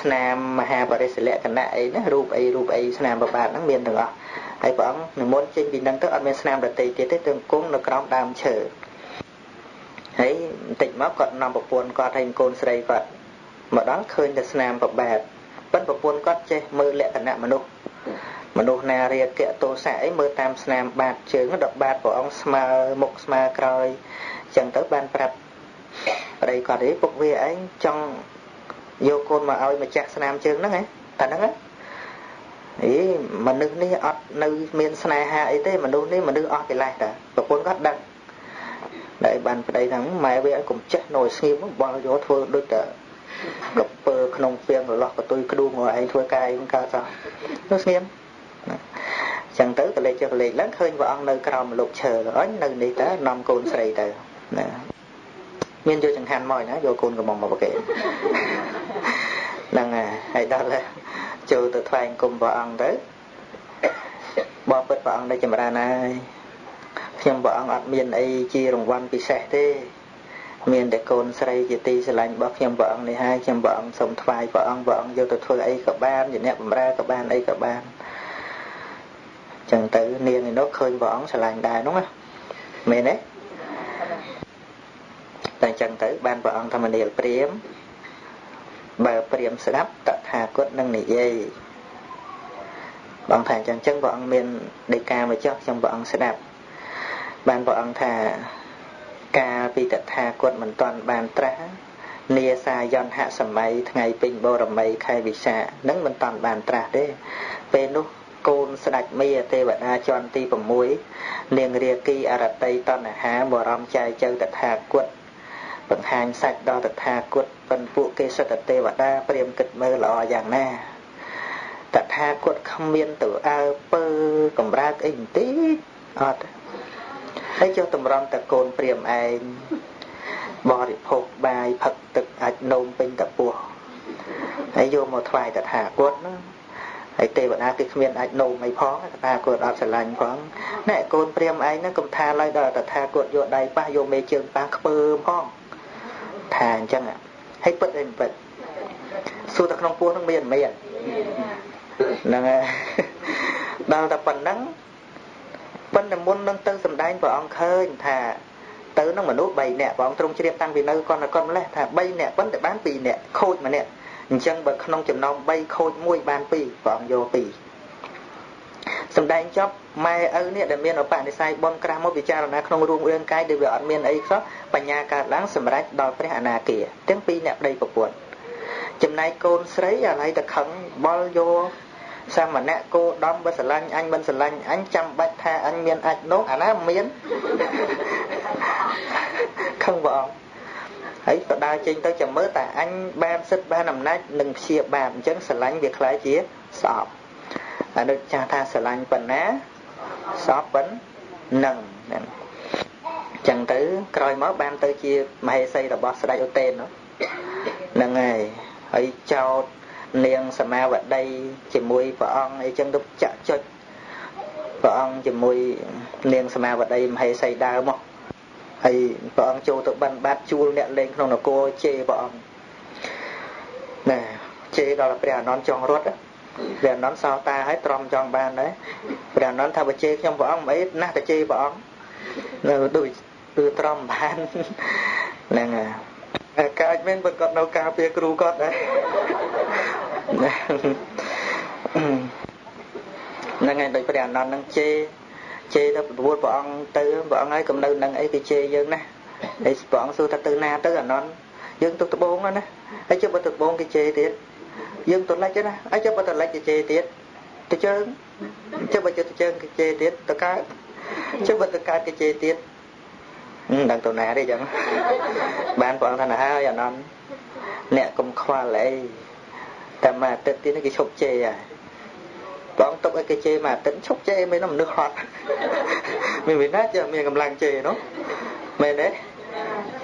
ស្នាមមហាបរិសលក្ខណៈអីណារូបអីរូបអីស្នាមប្របាទហ្នឹងមានទាំងអស់ ហើយព្រះអង្គនិមន្តចេញពីហ្នឹងទៅអត់មានស្នាមដតីទៀតទេទើបគង់នៅក្រោមដើមឈើហើយបន្តិចមកគាត់នាំប្រពន្ធគាត់ហើយកូនស្រីគាត់មកដល់ឃើញតែស្នាមប្របាទប៉ិនប្រពន្ធគាត់ចេះមើលលក្ខណៈមនុស្សមនុស្សណារាគៈទោសៈអីមើលតាមស្នាមបាតជើងដល់បាតព្រះអង្គស្មើមុខស្មើក្រោយចឹងទៅបានប្រាប់ប្តីគាត់ទេពុកវាឯងចង់យកកូនមកឲ្យម្ចាស់ស្នាមជើងហ្នឹងហ៎តែហ្នឹងហ៎ អីមនុស្សនេះអត់នៅមានស្នេហាអីទេមនុស្សនេះមនុស្សអស់កិលេសតាប្រពន្ធគាត់ដឹងដែលបានប្តីថាម៉ែវាឲ្យកុំចេះនៅស្ងៀមបោះយកធ្វើដូចតែកពើក្នុងពីងរលាស់កតុយក្ដួងមកឯងធ្វើកាយមិនកើតសោះនោះស្ងៀមណាចឹងទៅកលេចចុះកលេចឡើងឃើញព្រះអង្គនៅក្រោមលោកឈើអញនៅនេះតើនាំកូនស្រីទៅណាមានយកចង្ហាន់មកណាយកកូនកំងមកប្រកេហ្នឹងហើយដល់ ចូលទៅថ្លែងគុំព្រះអង្គទៅបបពិតព្រះអង្គได้ចម្រើនហើយខ្ញុំព្រះអង្គអត់មានអីជារង្វាន់ពិសេសទេមានតែកូនស្រីជាទីស្រឡាញ់របស់ខ្ញុំព្រះអង្គនេះហើយខ្ញុំព្រះអង្គសូមថ្វាយព្រះអង្គព្រះអង្គយកទៅធ្វើអីក៏បានជាអ្នកបម្រើក៏បានអីក៏បានចឹងទៅនាងឯនោះឃើញព្រះអង្គស្រឡាញ់ដែរនោះណាមែនទេតែចឹងទៅបានព្រះអង្គធម្មនាលព្រាម បើព្រាមស្ដាប់តថាគតនឹងនិយាយបងថាអញ្ចឹងចឹងព្រះអង្គមានដីកាមកចុះខ្ញុំព្រះអង្គស្ដាប់បានព្រះអង្គថាកាលពីតថាគតមិនតាន់បានត្រាស់នាសាយន្តហសម័យថ្ងៃពេញបរមីខែវិសានឹងមិនតាន់បានត្រាស់ទេពេលនោះកូនស្ដេចមាទេវតាជាន់ទី6នាងរាគីអរតីតណ្ហាបរមចែកចៅតថាគត បង្ហាញសាច់ដល់តថាគតប៉ុនពួកគេសិតទេវតាព្រាមគិតមើលល្អយ៉ាងណាតថាគតគ្មានទៅអើពើកំរើកអីបន្តិចអត់ហើយចុះតម្រង់តកូនព្រាមឯងបរិភោគបាយផឹកទឹកអាចនោមពេញតពោះហើយយកមកថ្វាយតថាគតណាហើយទេវតាគឺគ្មានអាចនោមអីផងតថាគតអត់ស្រឡាញ់ផងណែកូនព្រាមឯងហ្នឹងកុំថាឡើយដល់តថាគតយកដៃប៉ះយកមេជើងប៉ះខ្ពើមផង ថាអញ្ចឹងហើយពិតអីមិនពិតសួរតែក្នុងពោះហ្នឹងមានមានហ្នឹងហើយដល់តែប៉ុណ្ណឹងប៉ុន្តែមុននឹងទៅសំដែងព្រះអង្គឃើញថាទៅនឹងមនុស្ស3នាក់ព្រះអង្គទ្រង់ជ្រាបតាំងពីនៅគាត់នៅគាត់ម្លេះថា3នាក់ប៉ុន្តែបាន2នាក់ខូចម្នាក់អញ្ចឹងបើក្នុងចំណោម3ខូច1បាន2ព្រះអង្គយក2 សំដែងចប់ម៉ែឪនេះដែលមានឧបនិស្ស័យបនក្រាស់មកពិចារណាក្នុងរួមរឿងកាយដែលវាអត់មានអីសោះបញ្ញាកើតឡើងសម្រេចដល់ព្រះអនាគាទាំងពីរអ្នកប្តីប្រពន្ធចំណែកកូនស្រីអាឡ័យតខឹងបល់យកសាមណៈគោដំបើស្រឡាញ់អញមិនស្រឡាញ់អញចាំបាច់ថាអញមានអាចនោះអាណាមានខឹងព្រះអង្គហើយបដើចេញទៅចាំមើលតែអញបានសិទ្ធបានអំណាចនឹងព្យាបាទអញ្ចឹងស្រឡាញ់វាខ្លាយជាស្អប់ ហើយដូចចាស់ថាស្រឡាញ់ប៉ុណ្ណាស្អប់ប៉ុណ្ណឹងហ្នឹងចឹងទៅក្រោយមកបានទៅជាមហេសីរបស់ស្ដេចអូតេនហ្នឹងហើយហើយចោតនាងសមាវតីជាមួយព្រះអង្គអីចឹងទៅចាក់ចុចព្រះអង្គជាមួយនាងសមាវតីមហេសីដើមមកហើយព្រះអង្គចូលទៅបិណ្ឌបាតជួលអ្នកលេងក្នុងនគរជេរព្រះអង្គណាជេរដល់ព្រះអនន្តចង់រត់ ព្រះអនន្តសោតាឲ្យទ្រាំចង់បានដែរព្រះអនន្តថាបើជេរខ្ញុំព្រះអង្គមិនអីណាស់តែជេរព្រះអង្គនៅដូចគឺទ្រាំបានហ្នឹងហើយកាចមែនបើគាត់នៅការពារគ្រូគាត់ដែរហ្នឹងហើយដោយព្រះអនន្តនឹងជេរជេរទៅប្រពន្ធព្រះអង្គទៅព្រះអង្គហើយកំនៅនឹងអីគេជេរយើងណាហើយព្រះអង្គសួរថាទៅណាទៅអនន្តយើងទៅត្បូងណាហើយជិះបើត្បូងគេជេរទៀត យើងទៅលិចណាហើយជិះបើទៅលិចគេជេរទៀតទៅជើងជិះបើជិះទៅជើងគេជេរទៀតទៅកើតជិះបើទៅកើតគេជេរទៀតដឹងទៅណាទេចឹងបានព្រះអង្គថាហើយអនន្តអ្នកកុំខ្វល់អីតែមួយអាទិត្យទៀតគេឈប់ជេរហើយបងទុកឲ្យគេជេរមួយអាទិត្យឈប់ជេរមិនមនុស្សហត់មានវិណាចេះមានកម្លាំងជេរនោះមែនទេ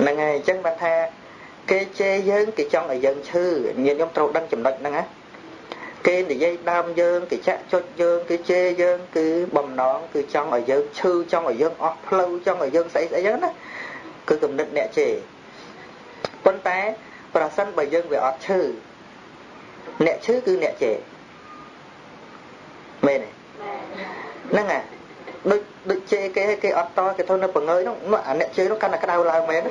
ហ្នឹងហើយអញ្ចឹងបានថា គេជេរយើងគេចង់ឲ្យយើងឈឺញាតិខ្ញុំត្រូវដឹងចំណុចហ្នឹងណាគេនិយាយដើមយើងគេចាក់ចុចយើងគេជេរយើងគឺបំណងគឺចង់ឲ្យយើងឈឺចង់ឲ្យយើងអស់ផ្លូវចង់ឲ្យយើងស្អីស្អីហ្នឹងណាគឺគំនិតអ្នកជេរប៉ុន្តែប្រសិនបើយើងវាអត់ឈឺអ្នកឈឺគឺអ្នកជេរមែនទេហ្នឹងហ่ะដូចដូចជេរគេគេអត់តគេធ្វើនៅបង្ើយនោះអាអ្នកជេរនោះកាន់តែក្តៅឡើងមែន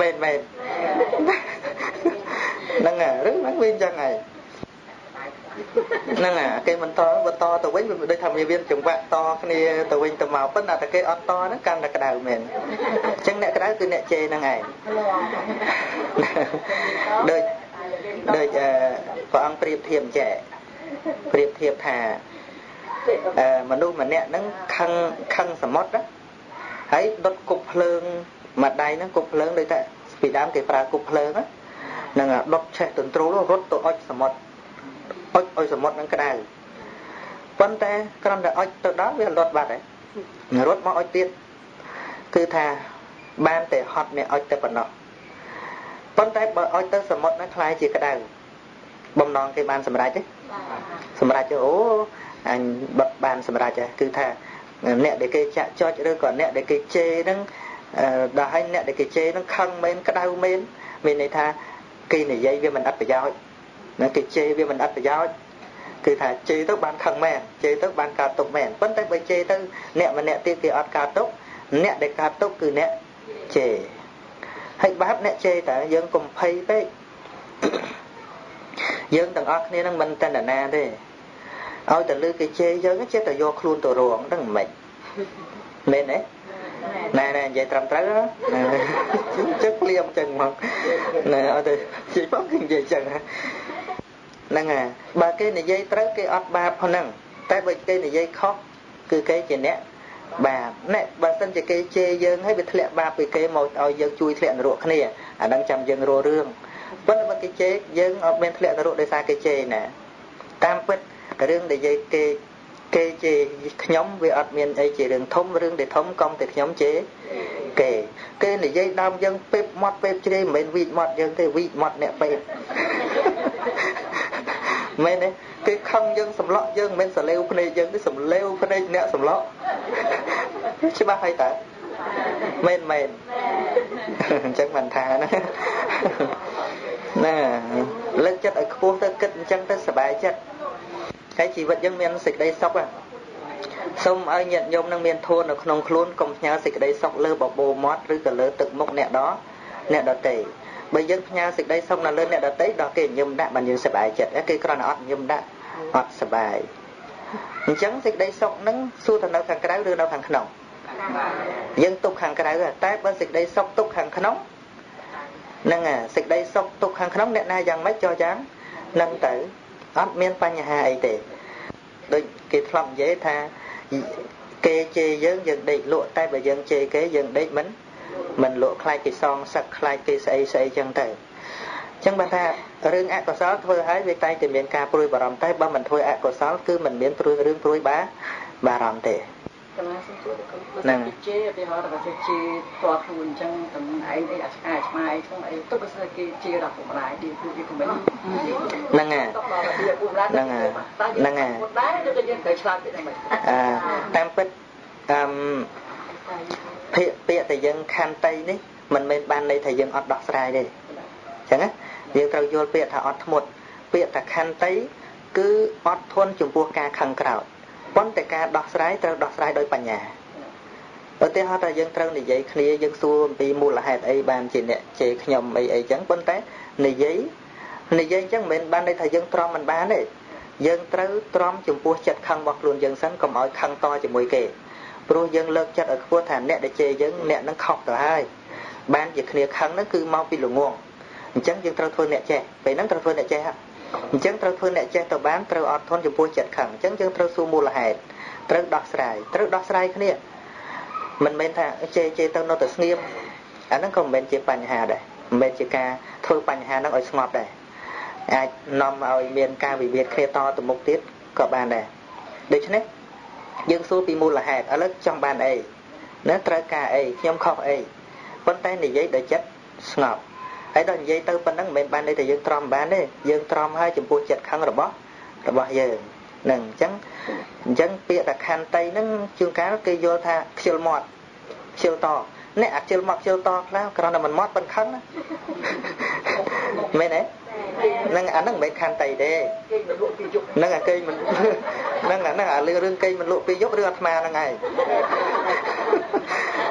មែនមែនហ្នឹងហើយរឿងហ្នឹងវាអញ្ចឹងហើយហ្នឹងហើយគេមិនតបន្តទៅវិញវាដូចថាវាមានចង្វាក់តគ្នាទៅវិញទៅមកប៉ុន្តែតែគេអត់តហ្នឹងកាន់តែក្តៅមែនអញ្ចឹងអ្នកក្តៅគឺអ្នកជេរហ្នឹងឯងដូចដូចព្រះអង្គប្រៀបធៀបចែប្រៀបធៀបថាមនុស្សម្នាក់ហ្នឹងខឹងខឹងសមុទ្រ ហើយដុតគប់ភ្លើងមួយដៃហ្នឹងគប់ភ្លើងដូចថា ពីដើមគេប្រើគប់ភ្លើងហ្នឹងដុតឆេះទន្ទ្រូលរត់ទៅអុចសមុទ្រអុចអុចសមុទ្រហ្នឹងក្តៅប៉ុន្តែគ្រាន់តែអុចទៅដល់វាលត់បាត់ហើយរត់មកអុចទៀតគឺថាបានតែហត់អ្នកអុចតែប៉ុណ្ណោះប៉ុន្តែបើអុចទៅសមុទ្រហ្នឹងคล้ายជាក្តៅបំណងគេបានសម្រេចទេសម្រេចអូអញបិទបានសម្រេចគឺថា អ្នកដែលគេចាក់ចុចឬក៏អ្នកដែលគេជេរហ្នឹងដល់ហើយអ្នកដែលគេជេរហ្នឹងខឹងមែនក្តៅមែនមានន័យថាគេនិយាយវាមិនអត់ប្រយោជន៍ណាគេជេរវាមិនអត់ប្រយោជន៍គឺថាជេរទៅបានខឹងមែនជេរទៅបានកើតទុកមែនប៉ុន្តែបើជេរទៅអ្នកម្នាក់ទៀតគេអត់កើតទុកអ្នកដែលកើតទុកគឺអ្នកជេរហើយបាបអ្នកជេរតើយើងកុំភ័យពេកយើងទាំងអស់គ្នានឹងមិនតណ្ណាទេ ឲ្យតែលើគេជេរយើងចេះតែយកខ្លួនទៅរងហ្នឹងមិនមែនទេណែណែនិយាយត្រឹមត្រូវណាចឹងភ្លាមចឹងមកណែអត់ទៅជិះផងគឺនិយាយចឹងហ្នឹងហើយបើគេនិយាយត្រូវគេអត់បាបហ្នឹងតែបើគេនិយាយខុសគឺគេជាអ្នកបាបណែបើសិនជាគេជេរយើងហើយវាធ្លាក់បាបពីគេមកឲ្យយើងជួយធ្លាក់នរកគ្នាអាហ្នឹងចាំយើងរស់រឿងប៉ុន្តែបើគេជេរយើងអត់មានធ្លាក់នរកដោយសារគេជេរណាតាមពិត រឿងដែលនិយាយគេគេជេរខ្ញុំវាអត់មានអីជារឿងធំរឿងដែលធំកុំតែខ្ញុំជេរគេគេនិយាយដើមយើងពេបមាត់ពេបជ្រេមិនមែនវីកមាត់យើងទេវីកមាត់អ្នកពេបមែនទេគេខឹងយើងសម្លក់យើងមិនមែនសលេវភ្នែកយើងទេសម្លេវភ្នែកអ្នកសម្លក់ច្បាស់ហើយតើមែនមែនអញ្ចឹងមិនថាណាណាលើកចិត្តឲ្យខ្ពស់ទៅគិតអញ្ចឹងទៅសុបាយចិត្ត ហើយជីវិតយើងមានសេចក្តីសុខសូមឲ្យញាតិញោមនឹងមានធម៌នៅក្នុងខ្លួនកុំផ្ញើសេចក្តីសុខលើបបោមាត់ឬក៏លើទឹកមុខអ្នកដអ្នកដតេបើយើងផ្ញើសេចក្តីសុខនៅលើអ្នកដតេដល់គេញឹមដាក់បានយើងសប្បាយចិត្តគេគ្រាន់តែអត់ញឹមដាក់អត់សប្បាយអញ្ចឹងសេចក្តីសុខនឹងសួរទៅនៅខាងក្រៅឬនៅខាងក្នុងយើងទុកខាងក្រៅតែបើសេចក្តីសុខទុកខាងក្នុងហ្នឹងសេចក្តីសុខទុកខាងក្នុងអ្នកណាយ៉ាងម៉េចចោះយ៉ាងនឹងទៅ អត់មានបញ្ហាអីទេដូចគេធ្លាប់និយាយថាគេជេរយើងយើងដេកលក់តែបើយើងជេរគេយើងដេកមិនមិនលក់ខ្លាចគេសងសឹកខ្លាចគេស្អីស្អីចឹងទៅចឹងបើថារឿងអកុសលធ្វើឲ្យវាតែងតែមានការព្រួយបារម្ភតែបើមិនធ្វើអកុសលគឺមិនមានព្រួយរឿងព្រួយបាបារម្ភទេ កន្លះសុំជួយហ្នឹងជេរឧទាហរណ៍ថាគេជេរផ្ទាល់ខ្លួនអញ្ចឹងតំឯងអីអាឆ្ងាយឆ្ងាយក្នុងអីទុកក៏ស្គេជេរដល់ពុកម្ដាយទីគឺវាមិនហ្នឹងហើយហ្នឹងហើយហ្នឹងហើយដែរគឺយើងត្រូវឆ្លាតទៀតហ្នឹងអឺតាមពិតអឺភាកពាក្យតែយើងខន្តីនេះមិនមែនបានន័យថាយើងអត់ដោះស្រាយទេអញ្ចឹងណាយើងត្រូវយល់ពាក្យថាអត់ធ្មត់ពាក្យថាខន្តីគឺអត់ធន់ចំពោះការខឹងក្រោធ ប៉ុន្តែការដោះស្រាយត្រូវដោះស្រាយដោយបញ្ញាឧទាហរណ៍ថាយើងត្រូវនិយាយគ្នាយើងសួរអំពីមូលហេតុអីបានជាអ្នកជេរខ្ញុំអីអីចឹងប៉ុន្តែនិយាយនិយាយចឹងមិនមែនបានន័យថាយើងទ្រាំមិនបានទេយើងត្រូវទ្រាំចំពោះចិត្តខឹងរបស់ខ្លួនយើងសិនកុំឲ្យខឹងតជាមួយគេព្រោះយើងលើកចិត្តឲ្យខ្ពស់ថាអ្នកដែលជេរយើងអ្នកនឹងខុសទៅហើយបានជាគ្នាខឹងហ្នឹងគឺមកពីល្ងងអញ្ចឹងយើងត្រូវធ្វើអ្នកចេះពេលហ្នឹងត្រូវធ្វើអ្នកចេះហ្នឹង អញ្ចឹងត្រូវធ្វើអ្នកចេះទៅបានត្រូវអត់ធន់ចំពោះចិត្តខឹងអញ្ចឹងយើងត្រូវសួរមូលហេតុត្រូវដោះស្រាយត្រូវដោះស្រាយគ្នាមិនមែនថាជេរជេរទៅនៅតែស្ងៀមអាហ្នឹងក៏មិនមែនជាបញ្ហាដែរមិនមែនជាការធ្វើបញ្ហាហ្នឹងឲ្យស្ងប់ដែរអាចនាំឲ្យមានការវិវាទគ្នាតទៅមុខទៀតក៏បានដែរដូច្នេះយើងសួរពីមូលហេតុឥឡូវចង់បានអីណាត្រូវការអីខ្ញុំខុសអីប៉ុន្តែនិយាយដោយចិត្តស្ងប់ ហើយដល់និយាយទៅប៉ុណ្ណឹងមិនមែនបានន័យថាយើងទ្រាំបានទេយើងទ្រាំហើយចំពោះចិត្តខឹងរបស់របស់យើងហ្នឹងអញ្ចឹងអញ្ចឹងពាក្យថាខន្តីហ្នឹងជួនកាលគេយល់ថាខ្ជិលមាត់ខ្ជិលតអ្នកអាខ្ជិលមាត់ខ្ជិលតខ្លះគ្រាន់តែមិនមាត់ប៉ុនខឹងណាមែនទេហ្នឹងអាហ្នឹងមិនមែនខន្តីទេហ្នឹងអាគេមិនហ្នឹងអាហ្នឹងអារឿងគេមិនលក់ពីយប់ឬអាត្មាហ្នឹងឯង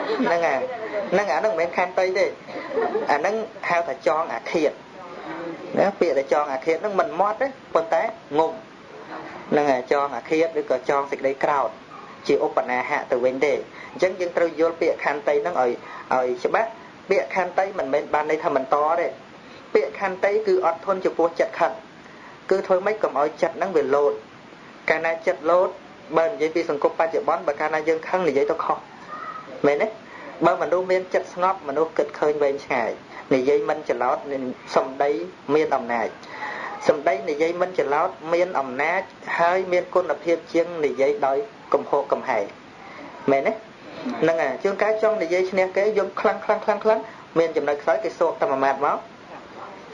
ហ្នឹងអាហ្នឹងអាហ្នឹងមិនមែនខន្តីទេអាហ្នឹងហៅថាចងអាឃាតណាពាក្យថាចងអាឃាតហ្នឹងមិនមាត់ទេប៉ុន្តែងុំហ្នឹងហើយចងអាឃាតឬក៏ចងសេចក្តីក្រោតជាឧបនាហៈទៅវិញទេអញ្ចឹងយើងត្រូវយល់ពាក្យខន្តីហ្នឹងឲ្យឲ្យច្បាស់ពាក្យខន្តីមិនមែនបានន័យថាបន្តទេពាក្យខន្តីគឺអត់ធន់ចំពោះចិត្តខឹងគឺធ្វើម៉េចកុំឲ្យចិត្តហ្នឹងវាលោតកាលណាចិត្តលោតបើនិយាយពីសង្គមបច្ចុប្បន្នបើកាលណាយើងខឹងនិយាយទៅខុស មែនទេបើមនុស្សមានចិត្តស្ងប់មនុស្សគិតឃើញវែងឆ្ងាយនិយាយមិនច្រឡោតសំដីមានអំណាចសំដីនិយាយមិនច្រឡោតមានអំណាចហើយមានគុណភាពជាងនិយាយដោយកំហកកំហែងមែនទេហ្នឹងហើយជួនកាលចង់និយាយឈ្នះគេយំខ្លាំងខ្លាំងខ្លាំងខ្លាំងមានចំណុចខ្សោយគេសោកតែមួយម៉ាត់មក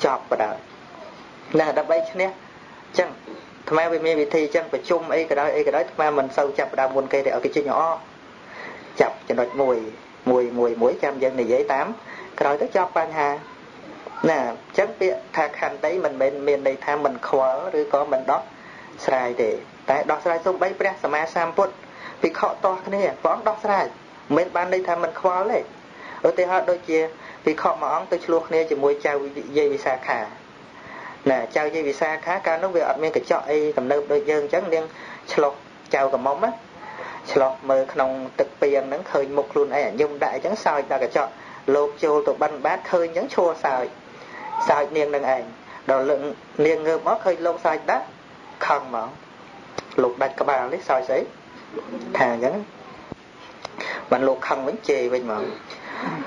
ចប់បដាណាដើម្បីឈ្នះចឹងថ្មវាមានវិធីចឹងប្រជុំអីក៏ដោយអីក៏ដោយថ្មមិនសូវចាប់ដើមមុនគេទេឲ្យគេចេញអ ចាប់ចំណុចមួយមួយមួយមួយចាំយើងនិយាយតាមក្រោយទៅចប់បញ្ហាណាអញ្ចឹងពាក្យថាខន្តីមិនមែនមានន័យថាមិនខ្វល់ឬក៏មិនដោះស្រាយទេតែដោះស្រាយសូម្បីព្រះសម្មាសម្ពុទ្ធភិក្ខុតោះគ្នាព្រះអង្គដោះស្រាយមិនបានន័យថាមិនខ្វល់ទេឧទាហរណ៍ដូចជាភិក្ខុមួយអង្គទៅឆ្លោះគ្នាជាមួយចៅយាយវិសាខាណាចៅយាយវិសាខាកាលនោះវាអត់មានកញ្ចក់អីទំនើបដូចយើងអញ្ចឹងនាងឆ្លោះចៅកមុំណា ឆ្លោះមើលក្នុងទឹកពីងហ្នឹងឃើញមុខខ្លួនឯងញឹមដាក់អញ្ចឹងសើចដល់កញ្ចក់លោកចូលទៅបិណ្ឌបាតឃើញអញ្ចឹងឈួរសើចសើចនាងនឹងឯងដល់លើនាងងើបមកឃើញលោកសើចដាក់ខឹងមកលោកដាច់ក្បាលនេះសើចស្អីថាអញ្ចឹងបានលោកខឹងវិញជេរវិញមក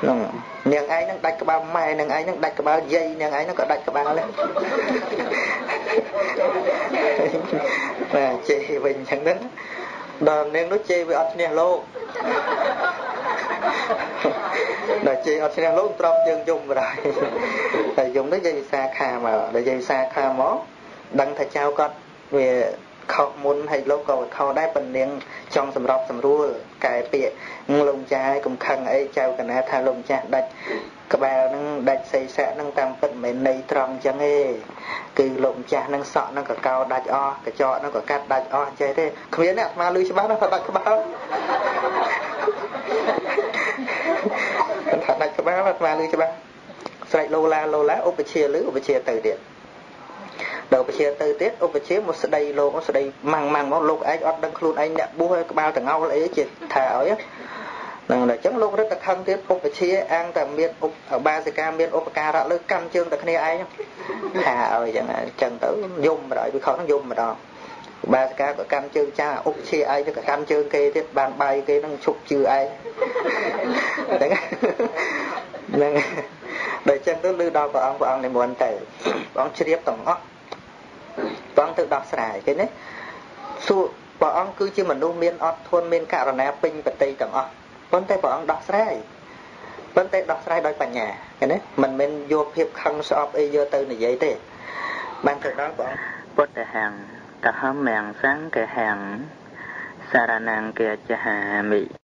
ហ្នឹងនាងឯងនឹងដាច់ក្បាលម៉ែនាងឯងនឹងដាច់ក្បាលយាយនាងឯងនឹងក៏ដាច់ក្បាលដែរបាទជេរវិញអញ្ចឹងហ្នឹង ដល់នាងនោះជេរវាអត់ឈ្នះលោកដល់ជេរអត់ឈ្នះលោកត្រប់យើងយំបរាយតែយំនេះយាយវិសាខាមកដល់យាយវិសាខាមកដឹងថាចៅគាត់វា ខុសមុនហើយលោកក៏ខុសដែរប៉ុន្តែចង់សម្របសម្រួលកែពាក្យលោកចាស់កំខឹងអីចៅកណាថាលោកចាស់ដាច់ក្បាលនឹងដាច់សីស័កនឹងតាមពិតមិនមែនន័យត្រង់អញ្ចឹងទេគឺលោកម្ចាស់នឹងសក់នឹងកកោដាច់អស់កញ្ចក់នឹងក៏កាត់ដាច់អស់អញ្ចេះទេគ្មានអ្នកអាត្មាលឺច្បាស់ណាស់ថាដាច់ក្បាលថាដាច់ក្បាលអាត្មាលឺច្បាស់ស្រែកលោឡាលោឡាឧបជាលឺឧបជាទៅទៀត ដល់ឧបជាទៅទៀតឧបជាមកស្ដីលោកស្ដីម៉ាំងម៉ាំងមកលោកឯងអត់ដឹងខ្លួនឯងអ្នកបួសក្បាលតងោលអីជាថាឲ្យហ្នឹងតែអញ្ចឹងលោករឹតតែខឹងទៀតឧបជាអាងតែមានឧបាសិកាមានឧបការៈលើកម្មជើងតែគ្នាឯងថាឲ្យអញ្ចឹងអញ្ចឹងទៅយំបណ្ដោយវិខហ្នឹងយំម្ដងឧបាសិកាក៏កម្មជើងចាឧបជាឯងទៅក៏កម្មជើងគេទៀតបានបាយគេនឹងឈប់ជឿឯងហ្នឹងហ្នឹងដល់អញ្ចឹងទៅលើដល់ព្រះអង្គព្រះអង្គនិមន្តទៅព្រះអង្គជ្រាបទាំងអស់ ព្រះអង្គទៅដោះស្រាយឃើញទេសួរព្រះអង្គគឺជាមនុស្សមានអត់ធន់មានករណាពេញបតីទាំងអស់ប៉ុន្តែព្រះអង្គដោះស្រាយប៉ុន្តែដោះស្រាយដោយបញ្ញាឃើញទេមិនមែនយកភាពខឹងស្អប់អីយកទៅនិយាយទេបានទៅដល់ព្រះអង្គពុទ្ធហੰតហមំសង្ឃហੰសារណង្កេចហាមិ